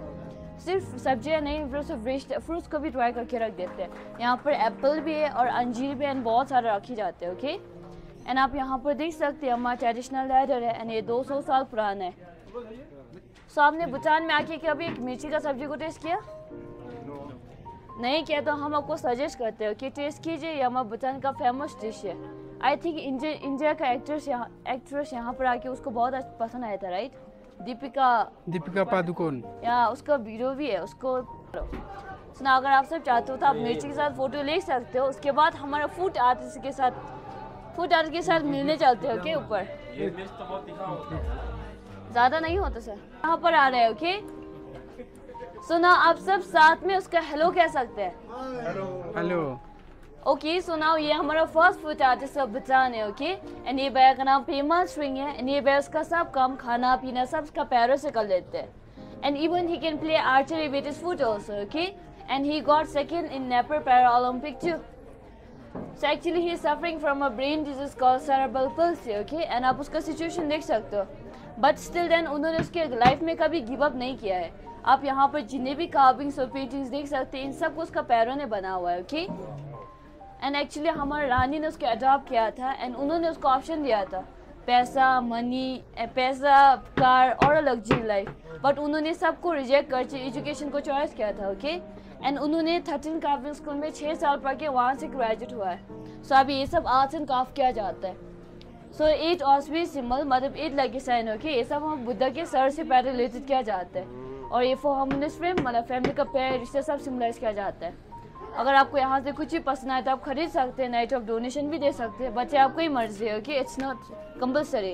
सिर्फ़ सब्ज़ियाँ नहीं फिर फ्रेश फ्रूट्स को भी ड्राई करके रख देते हैं। यहाँ पर एप्पल भी है और अंजीर भी है बहुत सारे रखे जाते हैं ओके? एंड आप यहाँ पर देख सकते हैं हमारा ट्रेडिशनल लाइडर है एंड ये 200 साल पुराना है। सो so, आपने भूटान में आके कभी एक मिर्ची का सब्ज़ी को टेस्ट किया? नहीं किया तो हम आपको सजेस्ट करते हैं कि टेस्ट कीजिए ये हमारा भूटान का फ़ेमस डिश है। आई थिंक इंडिया इंडिया का एक्ट्रेस यहाँ एक्ट्रेस यहाँ पर आके उसको बहुत अच्छा पसंद आया था राइट दीपिका। दीपिका पादुकोण। या उसका वीडियो भी है उसको सुना अगर आप सब चाहते हो तो आप मिर्ची के साथ फ़ोटो ले सकते हो। उसके बाद हमारा फ़ूड आर्टिस्ट के साथ फ़ूड आर्टिस्ट के साथ मिलने चलते हो के ऊपर। ज़्यादा नहीं होता सर यहाँ पर आ रहे हो ओके सुना आप सब साथ में उसका हेलो कह सकते हैं। हेलो ओके सो नाउ ये हमारा फ़र्स्ट फ़ूड आर्टिस्ट का भूटान है ओके एंड ये भैया का नाम पेमा स्ट्रिंग है। एंड ये भैया उसका सब काम खाना पीना सब उसका पैरों से कर लेते हैं। And even he can play archery with his foot also okay and he got second in नेपर para Olympic too So actually he suffering from from a brain disease called cerebral okay and आप उसका situation देख सकते हो। But still then उन्होंने उसके life में कभी give up नहीं किया है। आप यहाँ पर जितने भी कार्विंग्स और पेंटिंग्स देख सकते हैं, इन सबको उसका पैरों ने बना हुआ है ओके एंड एक्चुअली हमारे रानी ने उसको अडॉप्ट किया था एंड उन्होंने उसको ऑप्शन दिया था। पैसा मनी पैसा कार और लग्जरी लाइफ बट उन्होंने सबको रिजेक्ट कर एजुकेशन को चॉइस किया था ओके एंड उन्होंने थर्टीन कार्विंग स्कूल में छः साल पढ़ के वहाँ से ग्रेजुएट हुआ है। सो so, अभी ये सब आर्ट्स एंड काफ किया जाता है। सो एट ऑस्वी सिम्बल मतलब एट लगी साइन ओके ये सब हम बुद्धा के सर से पैर रिलेटेड किया जाता है। और ये फोर हार्मोनियस फ्रेम मतलब फैमिली का पैर रिश्ते सब सिम्बलाइज किया जाता है। अगर आपको यहाँ से कुछ भी पसंद आए तो आप खरीद सकते हैं नाइट ऑफ़ डोनेशन भी दे सकते हैं बच्चे आपको ही मर्ज़ी है कि इट्स नॉट कंपलसरी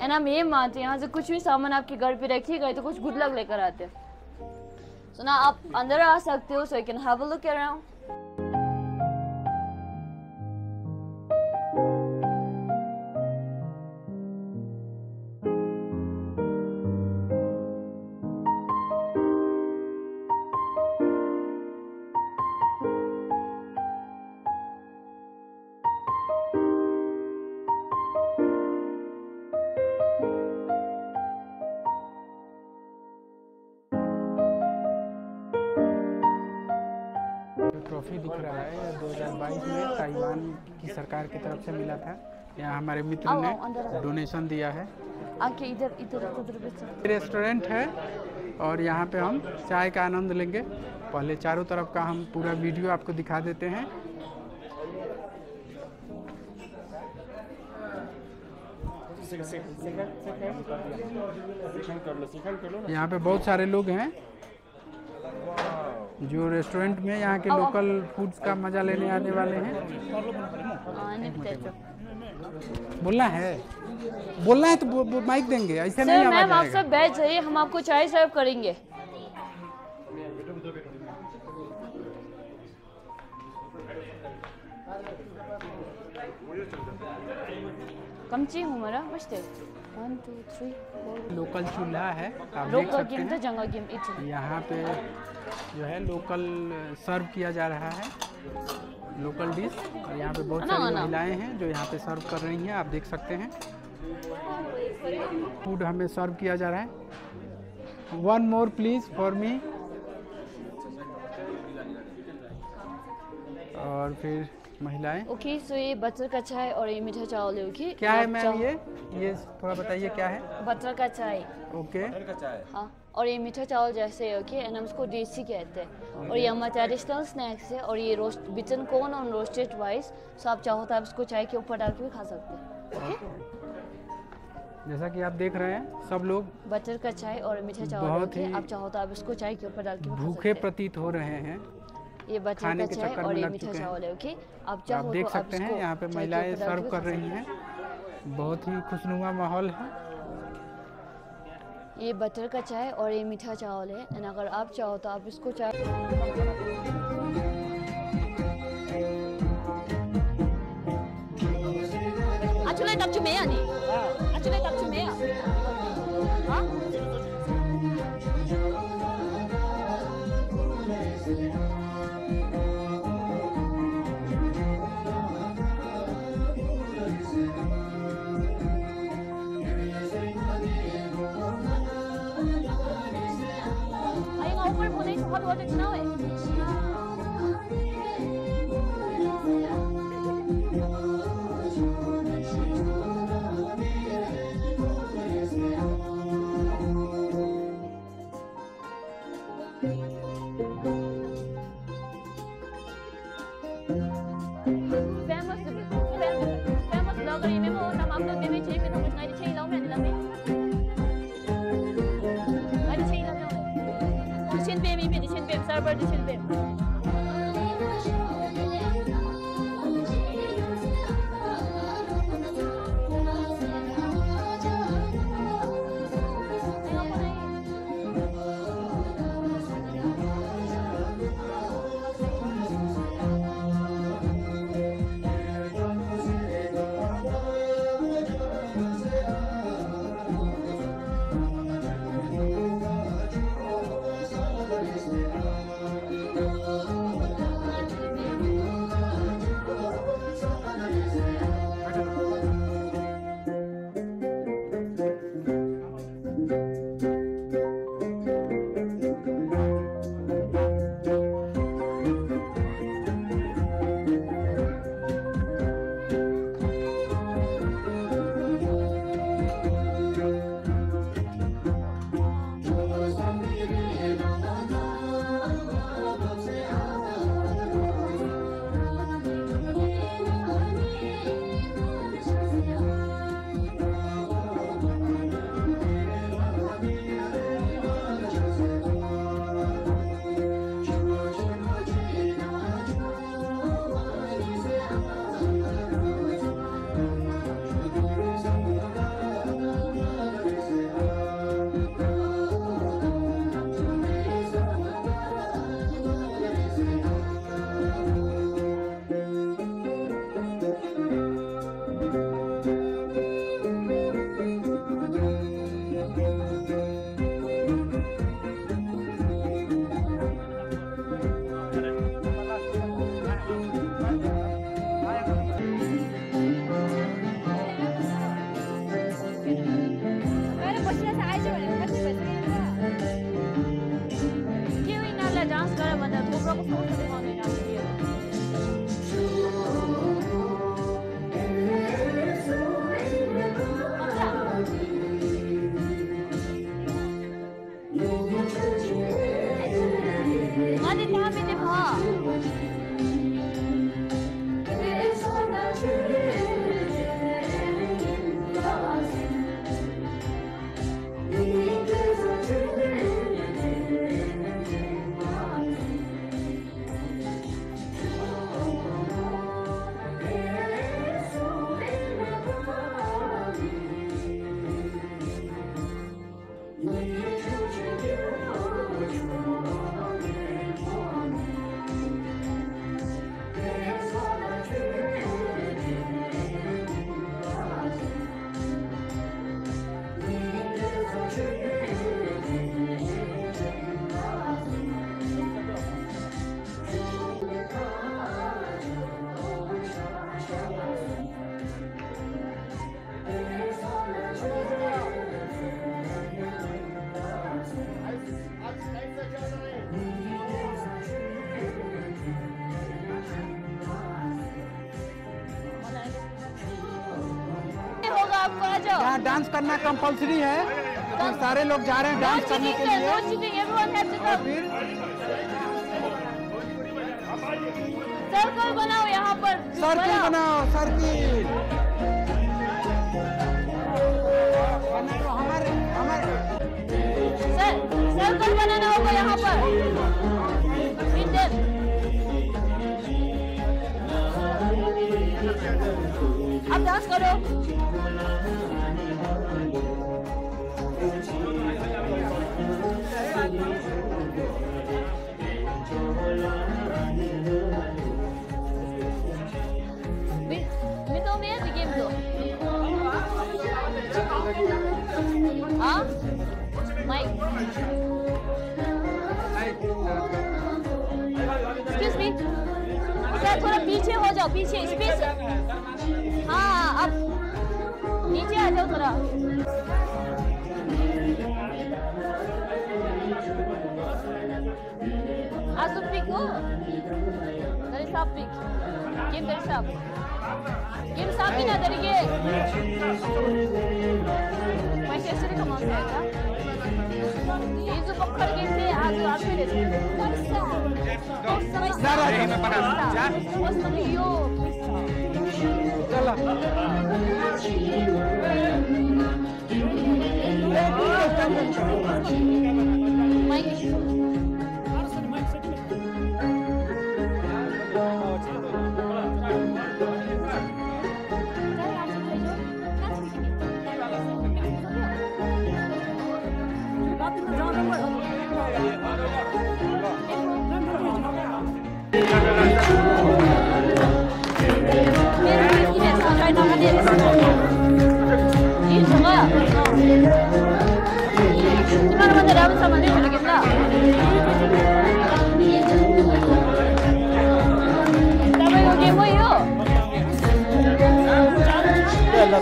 एंड हम ये मानते हैं यहाँ से कुछ भी सामान आपके घर पे रखिएगा तो कुछ गुड लक लेकर आते हैं। सो ना आप अंदर आ सकते हो so you can have a look around सरकार की तरफ़ से मिला था। यहाँ हमारे मित्र ने। डोनेशन दिया है। आके इधर इधर इधर रेस्टोरेंट है और यहाँ पे हम चाय का आनंद लेंगे। पहले चारों तरफ़ का हम पूरा वीडियो आपको दिखा देते हैं। यहाँ पे बहुत सारे लोग हैं। जो रेस्टोरेंट में यहाँ के लोकल फूड्स का मज़ा लेने आने वाले हैं। हाँ बोलना है? बोलना है तो माइक देंगे ऐसे नहीं मैम आप सब बैठ जाइए हम आपको चाय सर्व करेंगे। कमची हमारा बचते। वन टू थ्री लोकल चूल्हा है आप लोकल गेम तो जंगल गेम यहाँ पे जो है लोकल सर्व किया जा रहा है लोकल डिश और यहाँ पे बहुत सारी। महिलाएँ हैं जो यहाँ पे सर्व कर रही हैं आप देख सकते हैं। फ़ूड हमें सर्व किया जा रहा है। One more please for me और फिर महिलाएँ। ओके सो ये बटर का चाय और ये मीठा चावल है ओके? क्या है मैम ये? ये थोड़ा बताइए क्या है? बटर का चाय। ओके। हाँ और ये मीठा चावल जैसे है ओके? एंड हम इसको देसी कहते हैं। और ये हमारा ट्रेडिशनल स्नैक्स है और ये रोस्ट बिचन कोन और रोस्टेड राइस सो आप चाहो तो आप इसको चाय के ऊपर डाल के भी खा सकते हैं ओके? जैसा कि आप देख रहे हैं सब लोग बटर का चाय और मीठा चावल बहुत ही आप चाहो तो आप इसको चाय के ऊपर डाल के भूखे प्रतीत हो रहे हैं। ये बटर खाने का के चाय चक्कर और में ये लग मीठा चुके हैं। चावल है ओके आप आप चाहो देख तो सकते हैं इसको यहाँ पे चाय के महिलाएं ऊपर डाल के सर्व भी कर खा रही सकते हैं बहुत ही खुशनुमा माहौल है हैं। ये बटर का चाय और ये मीठा चावल है एंड अगर आप चाहो तो आप इसको चाय 아, 출来답주매야 니. 아, 출来답주매야. 어? important to know it. करना कंपलसरी है। तो सारे लोग जा रहे हैं डांस करने के लिए। हाँ Excuse me सर थोड़ा पीछे हो जाओ पीछे स्पेस हाँ अब नीचे आ जाओ थोड़ा As a pick, oh. Dari sub pick. Game dari sub. Game sub na dari ge. Manchester का कौन सा है ये जो पकड़ के थे आज आज में दे जरा यहीं में बना जा यो 다음서만 해도 되겠다. 그다음에 여기 뭐예요? 야, 나.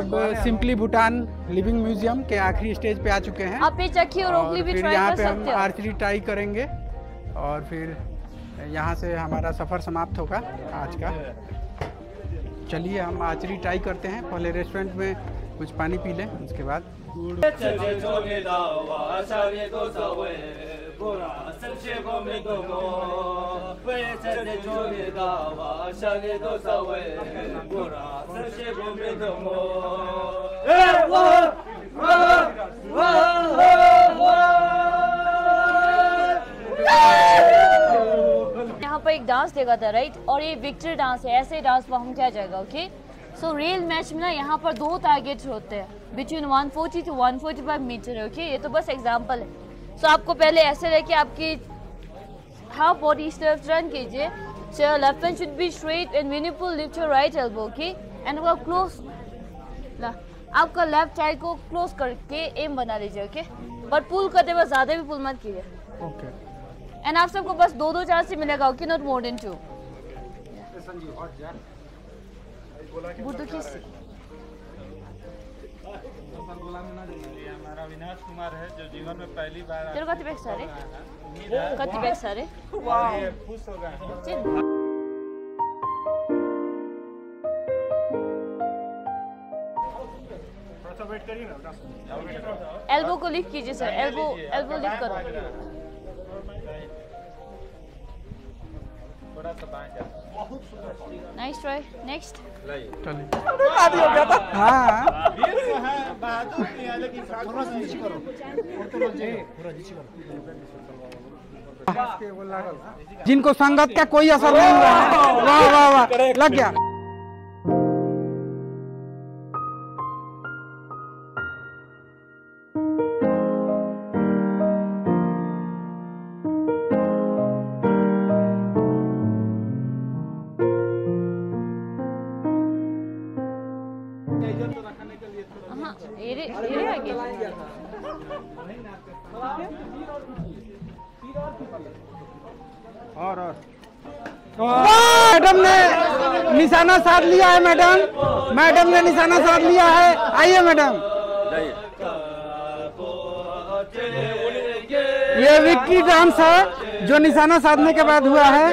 अब सिंपली भूटान लिविंग म्यूज़ियम के आखिरी स्टेज पे आ चुके हैं। आप ये चक्की और और भी फिर ट्राई यहाँ पे हम आर्चरी ट्राई करेंगे। और फिर यहाँ से हमारा सफ़र समाप्त होगा आज का। चलिए हम आर्चरी ट्राई करते हैं। पहले रेस्टोरेंट में कुछ पानी पी लें उसके बाद। यहाँ पर एक डांस देखा था राइट और ये विक्ट्री डांस है, ऐसे डांस परफॉर्म किया जाएगा ओके सो रियल मैच में ना यहाँ पर दो टारगेट्स होते हैं बिटवीन 140 टू 145 मीटर ओके ये तो बस एग्जांपल है। सो आपको पहले ऐसे रहे कि आपकी हाफ़ बॉडी इस तरफ़ कीजिए। So left hand should be straight and when you pull lift your right elbow okay? And आपका क्लोज ला आपका लेफ़्ट साइड को क्लोज करके एम बना लीजिए ओके बट पुल करते वक्त ज़्यादा भी पुल मत कीजिए। ओके एंड आप सबको बस दो दो चांस ही मिलेगा okay not more than two बुद्धू किस अविनाश कुमार है जो जीवन में पहली बार तेरे कति बैग सारे। कति बैग सारे। वाह। खुश हो गए। एल्बो को लिफ्ट कीजिए सर एल्बो एल्बो लिफ्ट करो। थोड़ा सा बाएँ जाओ नाइस ट्राई नेक्स्ट चलिए। शादी हो गया था। हाँ। वीर तो है बहादुर है लेकिन थोड़ा सा नीचे करो। जिनको संगत का कोई असर नहीं हुआ। वाह वाह वाह। लग गया। निशाना साध लिया है, मैडम। मैडम ने निशाना साध लिया है। आइए, मैडम। ये विक्की डांस है, जो निशाना साधने के बाद हुआ है।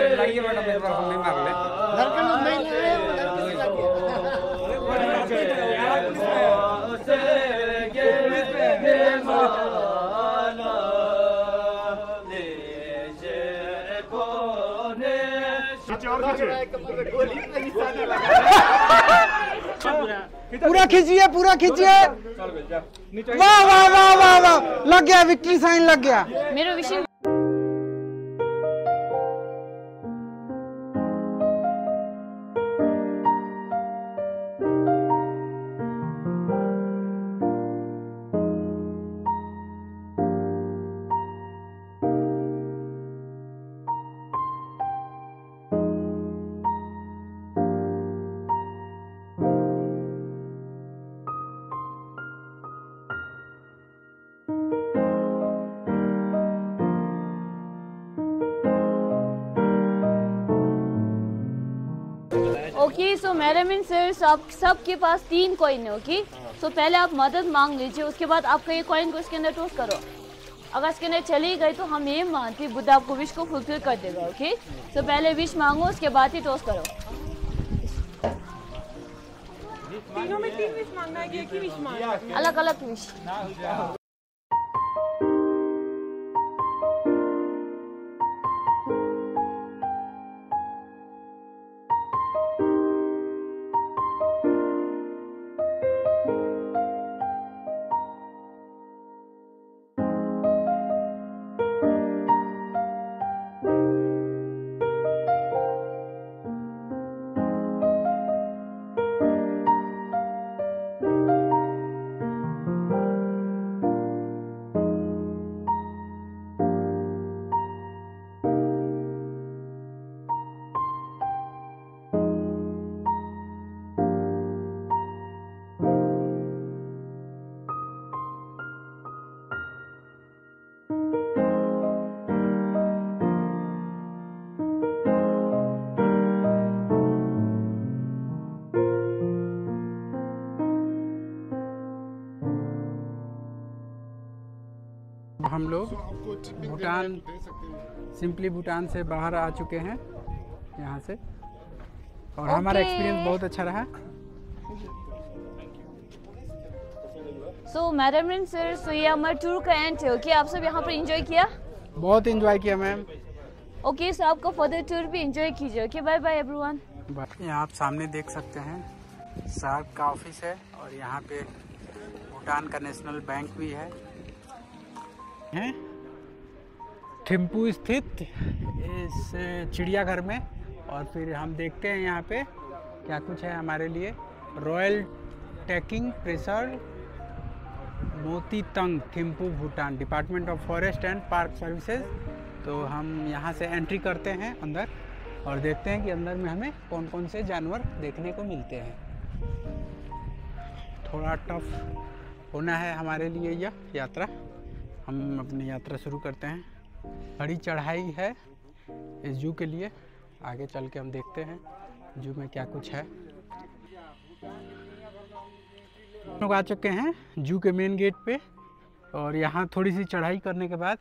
पूरा खींचिए पूरा खींचिए वाह वाह वाह वाह वाह लग गया विक्ट्री साइन लग गया मेरो सो सर सब सबके पास तीन कॉइन है ओके सो पहले आप मदद मांग लीजिए उसके बाद आपका ये कॉइन को इसके अंदर टोस करो। अगर इसके अंदर चली गई तो हम ये मानते हैं बुद्ध आपको विश को फुलफिल कर देगा ओके सो पहले विश मांगो उसके बाद ही टोस करो। तीनों में तीन विश मांगना है कि एक ही विश मांगना है? अलग अलग विश हम लोग भूटान सिंपली भूटान से बाहर आ चुके हैं यहाँ से। और okay. हमारा एक्सपीरियंस बहुत अच्छा रहा। सो मैडम सर सो ये हमारे टूर का एंड है ओके आप सब यहाँ पर एंजॉय किया? बहुत इंजॉय किया मैम ओके सो आपका फर्दर टूर भी एंजॉय कीजिए ओके बाय बाय एवरीवन यहाँ आप सामने देख सकते हैं सार्क का ऑफ़िस है और यहाँ पे भूटान का नेशनल बैंक भी है। हैं? थिम्पू स्थित इस चिड़ियाघर में। और फिर हम देखते हैं यहाँ पे क्या कुछ है हमारे लिए। Royal takin preserve Motithang Thimphu, Bhutan department of forest and park services तो हम यहाँ से एंट्री करते हैं अंदर और देखते हैं कि अंदर में हमें कौन कौन से जानवर देखने को मिलते हैं। थोड़ा टफ होना है हमारे लिए यह यात्रा। हम अपनी यात्रा शुरू करते हैं। बड़ी चढ़ाई है इस जू के लिए। आगे चल के हम देखते हैं जू में क्या कुछ है। लोग आ चुके हैं जू के मेन गेट पे और यहाँ थोड़ी सी चढ़ाई करने के बाद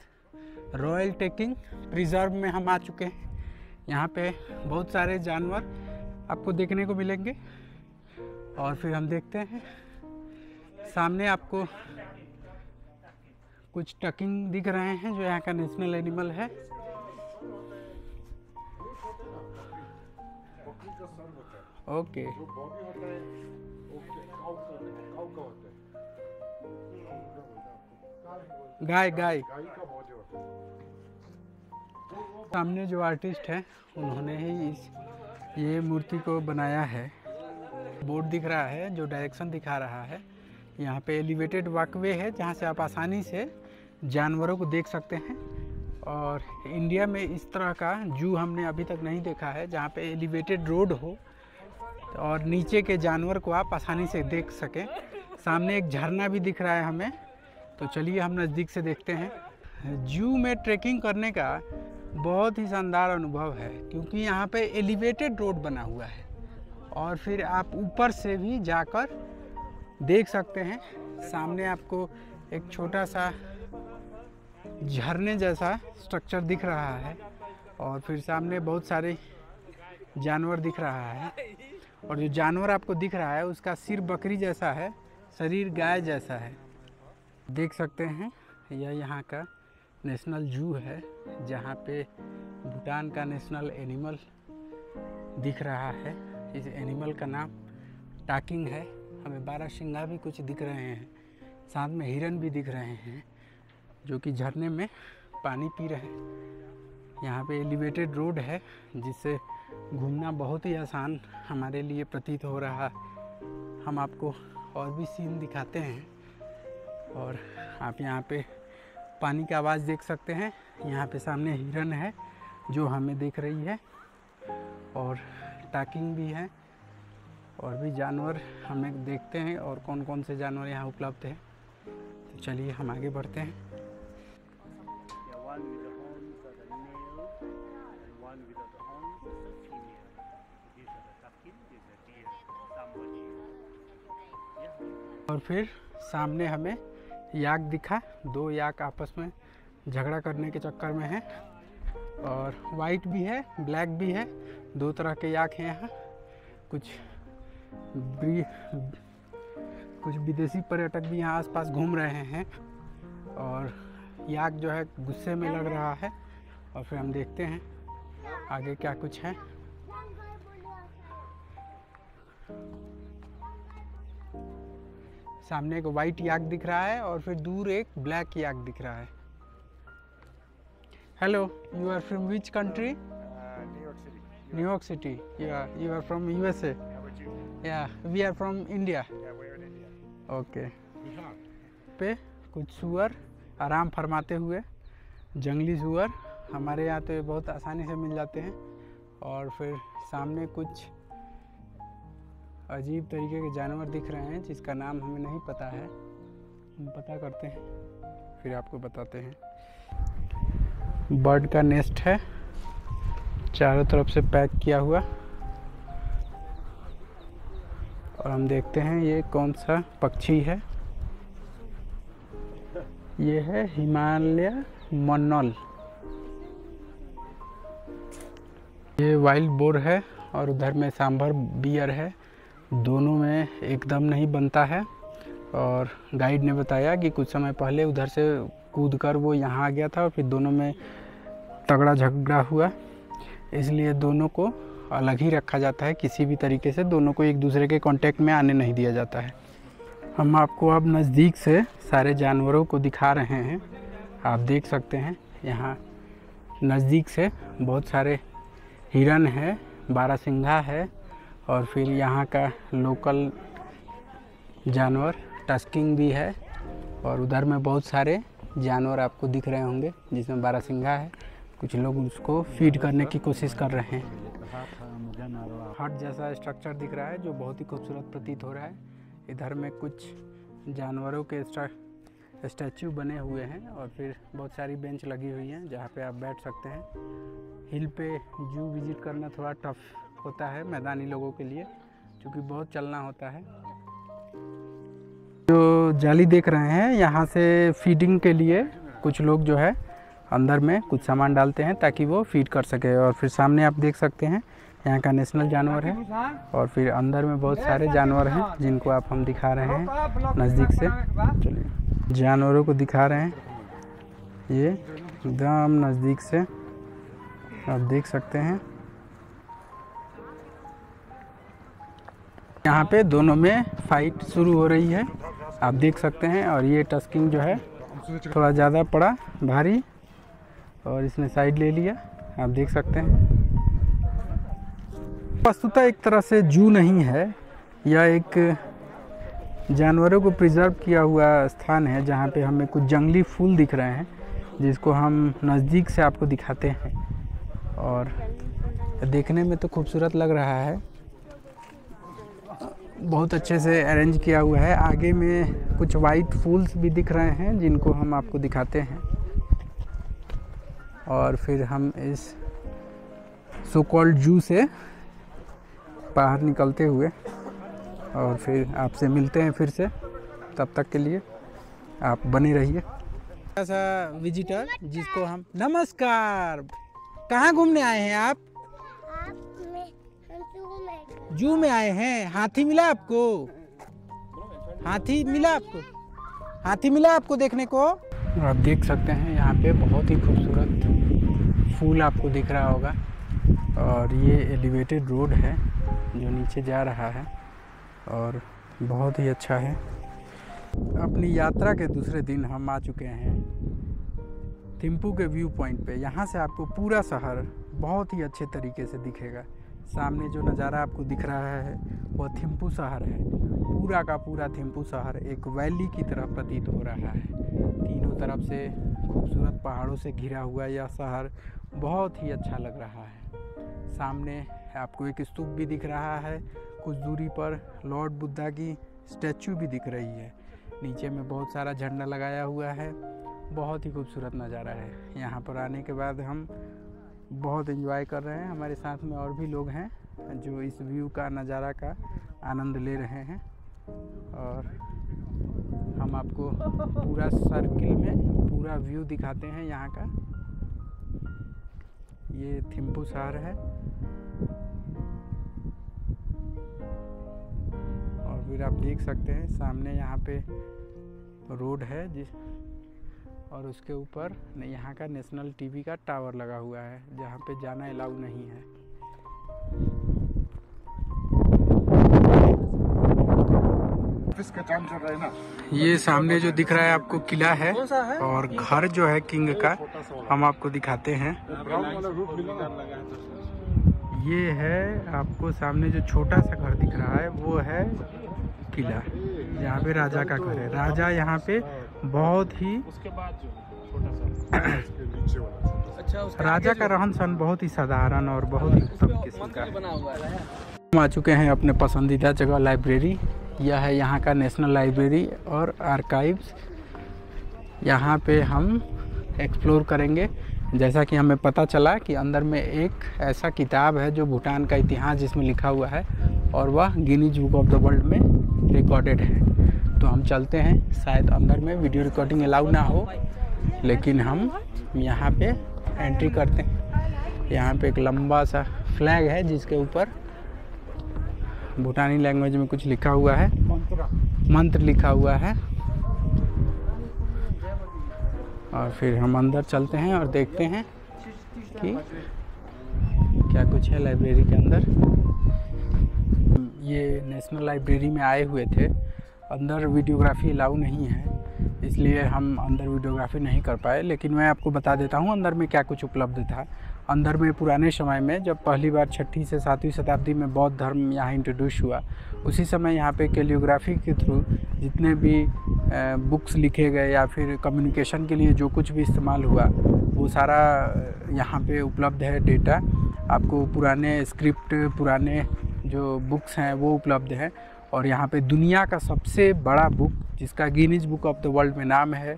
रॉयल टेकिंग प्रिजर्व में हम आ चुके हैं। यहाँ पे बहुत सारे जानवर आपको देखने को मिलेंगे। और फिर हम देखते हैं। सामने आपको कुछ टकिंग दिख रहे हैं जो यहाँ का नेशनल एनिमल है। ओके। गाय गाय। सामने जो आर्टिस्ट है उन्होंने ही इस ये मूर्ति को बनाया है। बोर्ड दिख रहा है जो डायरेक्शन दिखा रहा है। यहाँ पे एलिवेटेड वॉकवे है जहाँ से आप आसानी से जानवरों को देख सकते हैं। और इंडिया में इस तरह का जू हमने अभी तक नहीं देखा है, जहाँ पे एलिवेटेड रोड हो और नीचे के जानवर को आप आसानी से देख सकें। सामने एक झरना भी दिख रहा है हमें तो चलिए हम नज़दीक से देखते हैं। जू में ट्रैकिंग करने का बहुत ही शानदार अनुभव है, क्योंकि यहाँ पे एलिवेटेड रोड बना हुआ है और फिर आप ऊपर से भी जाकर देख सकते हैं। सामने आपको एक छोटा सा झरने जैसा स्ट्रक्चर दिख रहा है और फिर सामने बहुत सारे जानवर दिख रहा है। और जो जानवर आपको दिख रहा है, उसका सिर बकरी जैसा है, शरीर गाय जैसा है। देख सकते हैं, यह यहाँ का नेशनल जू है, जहाँ पे भूटान का नेशनल एनिमल दिख रहा है। इस एनिमल का नाम टाकिंग है। हमें बारह सिंगा भी कुछ दिख रहे हैं, साथ में हिरन भी दिख रहे हैं। जो कि झरने में पानी पी रहे हैं। यहाँ पे एलिवेटेड रोड है, जिससे घूमना बहुत ही आसान हमारे लिए प्रतीत हो रहा हम आपको और भी सीन दिखाते हैं और आप यहाँ पे पानी की आवाज़ देख सकते हैं। यहाँ पे सामने हिरन है जो हमें देख रही है और टाकिंग भी है और भी जानवर हमें देखते हैं और कौन कौन से जानवर यहाँ उपलब्ध हैं। तो चलिए हम आगे बढ़ते हैं। और फिर सामने हमें याक दिखा। दो याक आपस में झगड़ा करने के चक्कर में है और वाइट भी है ब्लैक भी है। दो तरह के याक हैं यहाँ। कुछ कुछ विदेशी पर्यटक भी यहाँ आसपास घूम रहे हैं और याक जो है गुस्से में लग रहा है। और फिर हम देखते हैं आगे क्या कुछ है। सामने एक वाइट याक दिख रहा है और फिर दूर एक ब्लैक याक दिख रहा है। Hello you are from which country New York city या you are from USA you? या we are from India. Okay पे कुछ सुअर आराम फरमाते हुए जंगली सुअर हमारे यहाँ तो ये बहुत आसानी से मिल जाते हैं। और फिर सामने कुछ अजीब तरीके के जानवर दिख रहे हैं, जिसका नाम हमें नहीं पता है। हम पता करते हैं, फिर आपको बताते हैं। बर्ड का नेस्ट है, चारों तरफ़ से पैक किया हुआ। और हम देखते हैं ये कौन सा पक्षी है। ये है हिमालय मन्नल ये वाइल्ड बोर है और उधर में सांभर बियर है। दोनों में एकदम नहीं बनता है। और गाइड ने बताया कि कुछ समय पहले उधर से कूद कर वो यहाँ आ गया था और फिर दोनों में तगड़ा झगड़ा हुआ। इसलिए दोनों को अलग ही रखा जाता है। किसी भी तरीके से दोनों को एक दूसरे के कांटेक्ट में आने नहीं दिया जाता है। हम आपको अब नज़दीक से सारे जानवरों को दिखा रहे हैं। आप देख सकते हैं, यहाँ नज़दीक से बहुत सारे हिरन है बारासिंघा है और फिर यहाँ का लोकल जानवर टस्किंग भी है और उधर में बहुत सारे जानवर आपको दिख रहे होंगे, जिसमें बारासिंघा है। कुछ लोग उसको फ़ीड करने की कोशिश कर रहे हैं। हट जैसा स्ट्रक्चर दिख रहा है, जो बहुत ही खूबसूरत प्रतीत हो रहा है। इधर में कुछ जानवरों के स्टैचू बने हुए हैं और फिर बहुत सारी बेंच लगी हुई हैं, जहाँ पे आप बैठ सकते हैं। हिल पे जू विज़िट करना थोड़ा टफ होता है मैदानी लोगों के लिए क्योंकि बहुत चलना होता है। जो जाली देख रहे हैं, यहाँ से फीडिंग के लिए कुछ लोग जो है अंदर में कुछ सामान डालते हैं ताकि वो फ़ीड कर सके। और फिर सामने आप देख सकते हैं, यहाँ का नेशनल जानवर है और फिर अंदर में बहुत सारे जानवर हैं जिनको आप हम दिखा रहे हैं नज़दीक से। चलिए, जानवरों को दिखा रहे हैं। ये एकदम नज़दीक से आप देख सकते हैं। यहाँ पे दोनों में फाइट शुरू हो रही है। आप देख सकते हैं और ये टस्किंग जो है, थोड़ा ज़्यादा पड़ा, भारी, और इसने साइड ले लिया। आप देख सकते हैं। वस्तुतः एक तरह से जू नहीं है। यह एक जानवरों को प्रिजर्व किया हुआ स्थान है, जहाँ पे हमें कुछ जंगली फूल दिख रहे हैं, जिसको हम नज़दीक से आपको दिखाते हैं। और देखने में तो खूबसूरत लग रहा है। बहुत अच्छे से अरेंज किया हुआ है। आगे में कुछ वाइट फूल्स भी दिख रहे हैं, जिनको हम आपको दिखाते हैं। और फिर हम इस सो कॉल्ड जू से बाहर निकलते हुए और फिर आपसे मिलते हैं फिर से। तब तक के लिए आप बने रहिए। ऐसा विजिटर जिसको हम, नमस्कार! कहाँ घूमने आए हैं आप? जू में आए हैं। हाथी मिला आपको? हाथी मिला आपको? हाथी मिला आपको देखने को? आप देख सकते हैं यहाँ पे बहुत ही खूबसूरत फूल आपको दिख रहा होगा। और ये एलिवेटेड रोड है, जो नीचे जा रहा है, और बहुत ही अच्छा है। अपनी यात्रा के दूसरे दिन हम आ चुके हैं थिम्पू के व्यू पॉइंट पे। यहाँ से आपको पूरा शहर बहुत ही अच्छे तरीके से दिखेगा। सामने जो नज़ारा आपको दिख रहा है, वह थिम्पू शहर है। पूरा का पूरा थिम्पू शहर एक वैली की तरह प्रतीत हो रहा है। तीनों तरफ़ से खूबसूरत पहाड़ों से घिरा हुआ यह शहर बहुत ही अच्छा लग रहा है। सामने आपको एक स्तूप भी दिख रहा है। कुछ दूरी पर लॉर्ड बुद्धा की स्टैचू भी दिख रही है। नीचे में बहुत सारा झंडा लगाया हुआ है। बहुत ही खूबसूरत नज़ारा है। यहाँ पर आने के बाद हम बहुत इन्जॉय कर रहे हैं। हमारे साथ में और भी लोग हैं जो इस व्यू का, नज़ारा का आनंद ले रहे हैं। और हम आपको पूरा सर्किल में पूरा व्यू दिखाते हैं यहाँ का। ये थिम्पू शहर है। और फिर आप देख सकते हैं सामने यहाँ पे रोड है जिस और उसके ऊपर यहाँ का नेशनल टीवी का टावर लगा हुआ है जहाँ पे जाना अलाउ नहीं है। का काम चल रहा है ना? ये सामने जो दिख रहा है आपको किला है और घर जो है किंग का हम आपको दिखाते हैं। ये है आपको सामने जो छोटा सा घर दिख रहा है वो है किला यहाँ पे राजा का घर है। राजा यहाँ पे बहुत ही नीचे वाला राजा का रहन सहन बहुत ही साधारण और बहुत ही उत्तम किस्म का है। हम आ चुके हैं अपने पसंदीदा जगह लाइब्रेरी यह है यहाँ का नेशनल लाइब्रेरी और आर्काइव्स यहाँ पे हम एक्सप्लोर करेंगे। जैसा कि हमें पता चला कि अंदर में एक ऐसा किताब है जो भूटान का इतिहास जिसमें लिखा हुआ है और वह Guinness book of the world में रिकॉर्डेड है। तो हम चलते हैं। शायद अंदर में वीडियो रिकॉर्डिंग अलाउ ना हो लेकिन हम यहाँ पे एंट्री करते हैं। यहाँ पे एक लंबा सा फ्लैग है जिसके ऊपर भूटानी लैंग्वेज में कुछ लिखा हुआ है। मंत्र। लिखा हुआ है। और फिर हम अंदर चलते हैं और देखते हैं कि क्या कुछ है लाइब्रेरी के अंदर। ये नेशनल लाइब्रेरी में आए हुए थे। अंदर वीडियोग्राफी अलाउ नहीं है, इसलिए हम अंदर वीडियोग्राफी नहीं कर पाए। लेकिन मैं आपको बता देता हूँ, अंदर में क्या कुछ उपलब्ध था। अंदर में पुराने समय में जब पहली बार छठी से सातवीं शताब्दी में बौद्ध धर्म यहाँ इंट्रोड्यूस हुआ, उसी समय यहाँ पे कैलियोग्राफी के थ्रू जितने भी बुक्स लिखे गए या फिर कम्युनिकेशन के लिए जो कुछ भी इस्तेमाल हुआ, वो सारा यहाँ पे उपलब्ध है डेटा आपको पुराने स्क्रिप्ट पुराने जो बुक्स हैं, वो उपलब्ध हैं। और यहाँ पे दुनिया का सबसे बड़ा बुक जिसका Guinness book of the world में नाम है,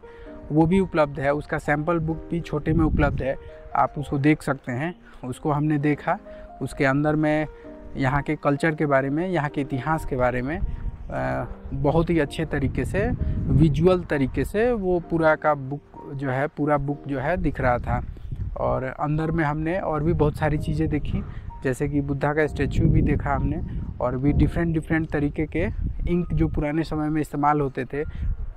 वो भी उपलब्ध है। उसका सैंपल बुक भी छोटे में उपलब्ध है। आप उसको देख सकते हैं। उसको हमने देखा। उसके अंदर में, यहाँ के कल्चर के बारे में, यहाँ के इतिहास के बारे में बहुत ही अच्छे तरीके से विजुअल तरीके से वो पूरा का बुक जो है, पूरा बुक जो है, दिख रहा था। और अंदर में हमने और भी बहुत सारी चीज़ें देखी। जैसे कि बुद्धा का स्टैचू भी देखा हमने। और भी डिफरेंट डिफरेंट तरीके के इंक जो पुराने समय में इस्तेमाल होते थे।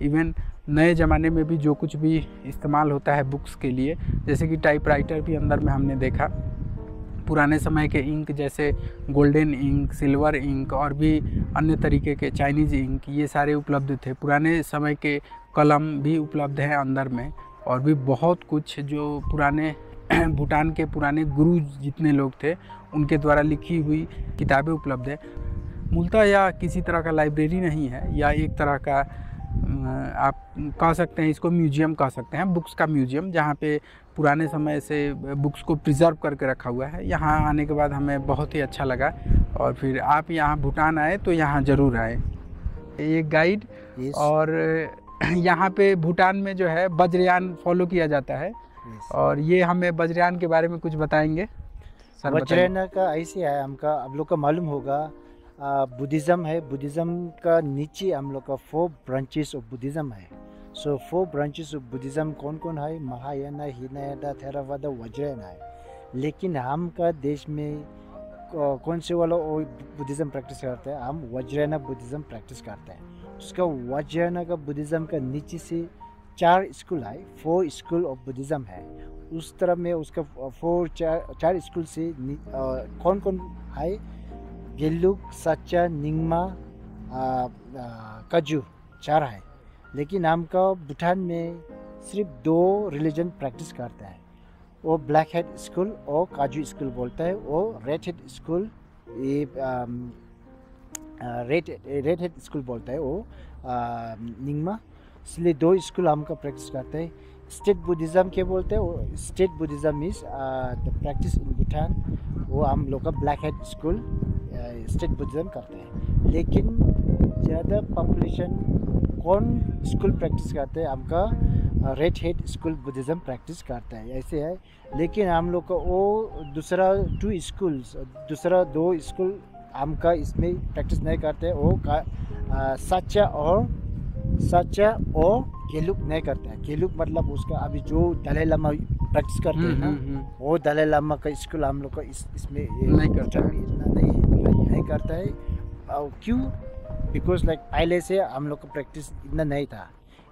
इवन नए ज़माने में भी जो कुछ भी इस्तेमाल होता है बुक्स के लिए, जैसे कि टाइपराइटर भी अंदर में हमने देखा। पुराने समय के इंक जैसे गोल्डन इंक सिल्वर इंक और भी अन्य तरीके के चाइनीज़ इंक ये सारे उपलब्ध थे। पुराने समय के कलम भी उपलब्ध हैं अंदर में। और भी बहुत कुछ जो पुराने भूटान के पुराने गुरु जितने लोग थे उनके द्वारा लिखी हुई किताबें उपलब्ध है। मूलतः यह किसी तरह का लाइब्रेरी नहीं है या एक तरह का आप कह सकते हैं इसको म्यूज़ियम कह सकते हैं बुक्स का म्यूज़ियम जहाँ पे पुराने समय से बुक्स को प्रिजर्व करके रखा हुआ है। यहाँ आने के बाद हमें बहुत ही अच्छा लगा और फिर आप यहाँ भूटान आए तो यहाँ ज़रूर आए। एक गाइड Yes. और यहाँ पे भूटान में जो है वज्रयान फॉलो किया जाता है। Yes. और ये हमें वज्रयान के बारे में कुछ बताएँगे। वज्रयाना का ऐसे है हमका आप लोग का मालूम होगा बुद्धिज़्म है बुद्धिज़्म का नीचे हम लोग का फोर ब्रांचेस ऑफ़ बुद्धिज़्म है। So four branches of Buddhism कौन कौन है? महायाना हिनायाना थेरावादा वज्रयाना है। लेकिन हम का देश में कौन से वाला वो बुद्धिज़्म प्रैक्टिस करते हैं? हम वज्रयाना बुद्धिज़्म प्रैक्टिस करते हैं। उसका वज्रयाना का बुद्धिज़्म का नीचे से चार स्कूल है फोर स्कूल ऑफ़ बुद्धिज़्म है। उस तरफ़ में उसका फोर चार चार स्कूल से कौन कौन है गेलुक सच्चा, निंगमा कजू, चार है लेकिन हमका भूटान में सिर्फ़ दो रिलीजन प्रैक्टिस करता है। वो ब्लैक हेड स्कूल और काजू स्कूल बोलता है। वो रेड हेड स्कूल, ये रेड रेड हेड स्कूल बोलता है वो निंगमा। इसलिए दो स्कूल हमका प्रैक्टिस करते हैं। स्टेट बुद्धिज़्म के बोलते हैं state Buddhism is the practice in Bhutan वो हम लोग का black head school state Buddhism करते हैं। लेकिन ज़्यादा पॉपुलेशन कौन स्कूल प्रैक्टिस करते हैं? हमका red head school Buddhism practice करता है। ऐसे है। लेकिन हम लोग का वो दूसरा टू स्कूल्स दूसरा दो स्कूल हमका इसमें प्रैक्टिस नहीं करते। वो का सच्चा और सच्चा और गेलुक नहीं करते हैं गेलुक मतलब उसका अभी जो दलाई लामा प्रैक्टिस करते हैं हम्म, ना हम्म, हम्म। वो दलाई लामा का स्कूल हम लोग का इस इसमें नहीं करता है। इतना नहीं नहीं, नहीं करता है और क्यों बिकॉज़ लाइक पहले से हम लोग का प्रैक्टिस इतना नहीं था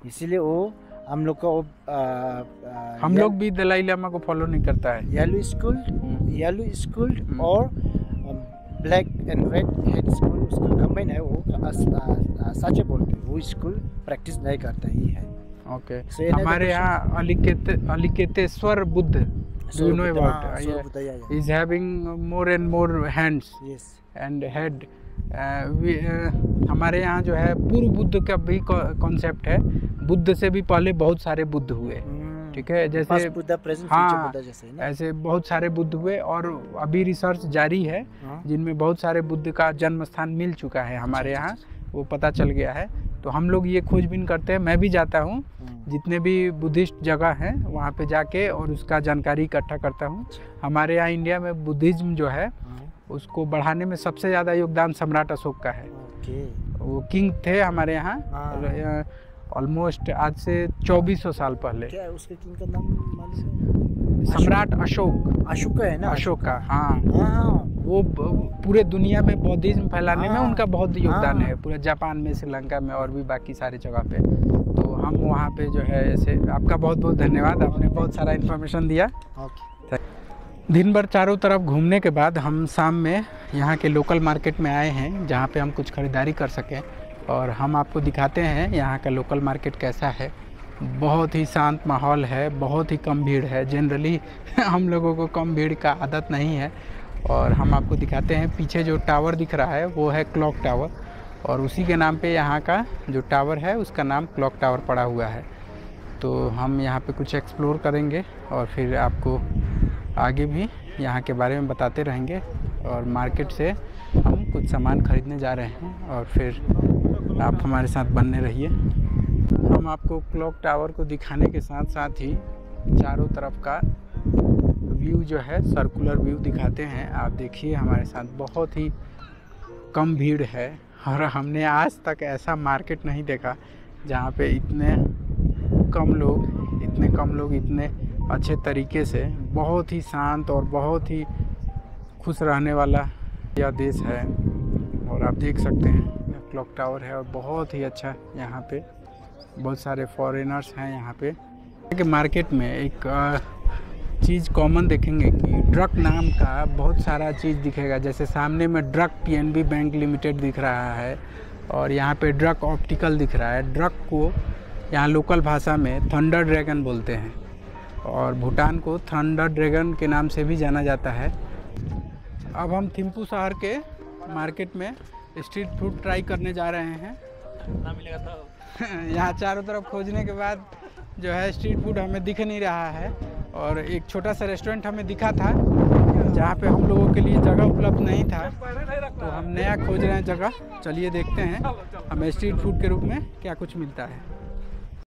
इसीलिए वो हम लोग का वो आ, आ, हम लोग भी दलाई लामा को फॉलो नहीं करता है येलो स्कूल। Yellow school. और black and red head school उसका कंबाइन है वो सच बोलते हैं वो स्कूल प्रैक्टिस नहीं करता ही है। ओके So, another हमारे यहाँ अलिकेत Avalokiteshvara Buddha know about is having more and more hands yes and head हमारे यहाँ जो है पूर्व बुद्ध का भी कॉन्सेप्ट है। बुद्ध से भी पहले बहुत सारे बुद्ध हुए। ठीक है जैसे बुद्धा प्रेजेंट हाँ, जैसे ना? ऐसे बहुत सारे बुद्ध हुए और अभी रिसर्च जारी है हाँ। जिनमें बहुत सारे बुद्ध का जन्म स्थान मिल चुका है हमारे यहाँ वो पता चल गया है। तो हम लोग ये खोजबीन करते हैं मैं भी जाता हूँ हम्म। जितने भी बुद्धिस्ट जगह हैं वहाँ पे जाके और उसका जानकारी इकट्ठा करता हूँ। हमारे यहाँ इंडिया में बुद्धिज्म जो है हाँ, उसको बढ़ाने में सबसे ज़्यादा योगदान सम्राट अशोक का है। वो किंग थे हमारे यहाँ हाँ। ऑलमोस्ट आज से 2400 साल पहले। क्या है उसके किंग का नाम सम्राट अशोक। अशोक। है ना? अशोक का हाँ। हाँ। वो पूरे दुनिया में बौद्धिज्म फैलाने में हाँ। उनका बहुत योगदान हाँ। है। पूरे जापान में श्रीलंका में और भी बाकी सारे जगह पे। तो हम वहाँ पे जो है ऐसे आपका बहुत बहुत धन्यवाद। आपने बहुत सारा इन्फॉर्मेशन दिया। दिन भर चारों तरफ़ घूमने के बाद हम शाम में यहाँ के लोकल मार्केट में आए हैं जहाँ पे हम कुछ खरीदारी कर सकें। और हम आपको दिखाते हैं यहाँ का लोकल मार्केट कैसा है। बहुत ही शांत माहौल है, बहुत ही कम भीड़ है। जनरली हम लोगों को कम भीड़ का आदत नहीं है। और हम आपको दिखाते हैं, पीछे जो टावर दिख रहा है, वो है क्लॉक टावर और उसी के नाम पे यहाँ का जो टावर है, उसका नाम क्लॉक टावर पड़ा हुआ है। तो हम यहाँ पे कुछ एक्सप्लोर करेंगे और फिर आपको आगे भी यहाँ के बारे में बताते रहेंगे। और मार्केट से हम कुछ सामान खरीदने जा रहे हैं और फिर आप हमारे साथ बनने रहिए। हम आपको क्लॉक टावर को दिखाने के साथ साथ ही चारों तरफ़ का व्यू जो है सर्कुलर व्यू दिखाते हैं। आप देखिए, हमारे साथ बहुत ही कम भीड़ है और हमने आज तक ऐसा मार्केट नहीं देखा जहाँ पे इतने कम लोग, इतने कम लोग, इतने अच्छे तरीके से बहुत ही शांत और बहुत ही खुश रहने वाला यह देश है? और आप देख सकते हैं क्लॉक टावर है और बहुत ही अच्छा यहाँ पे बहुत सारे फॉरेनर्स हैं यहाँ पे। कि मार्केट में एक चीज़ कॉमन देखेंगे कि ड्रग नाम का बहुत सारा चीज़ दिखेगा। जैसे सामने में ड्रग पीएनबी बैंक लिमिटेड दिख रहा है और यहाँ पे ड्रग ऑप्टिकल दिख रहा है। ड्रग को यहाँ लोकल भाषा में थंडर ड्रैगन बोलते हैं और भूटान को थंडर ड्रैगन के नाम से भी जाना जाता है। अब हम थिम्पू शहर के मार्केट में स्ट्रीट फ़ूड ट्राई करने जा रहे हैं। ना मिलेगा था यहाँ चारों तरफ़ खोजने के बाद जो है स्ट्रीट फ़ूड हमें दिख नहीं रहा है और एक छोटा सा रेस्टोरेंट हमें दिखा था जहाँ पे हम लोगों के लिए जगह उपलब्ध नहीं था। तो हम नया खोज रहे हैं जगह। चलिए देखते हैं हमें स्ट्रीट फ़ूड के रूप में क्या कुछ मिलता है।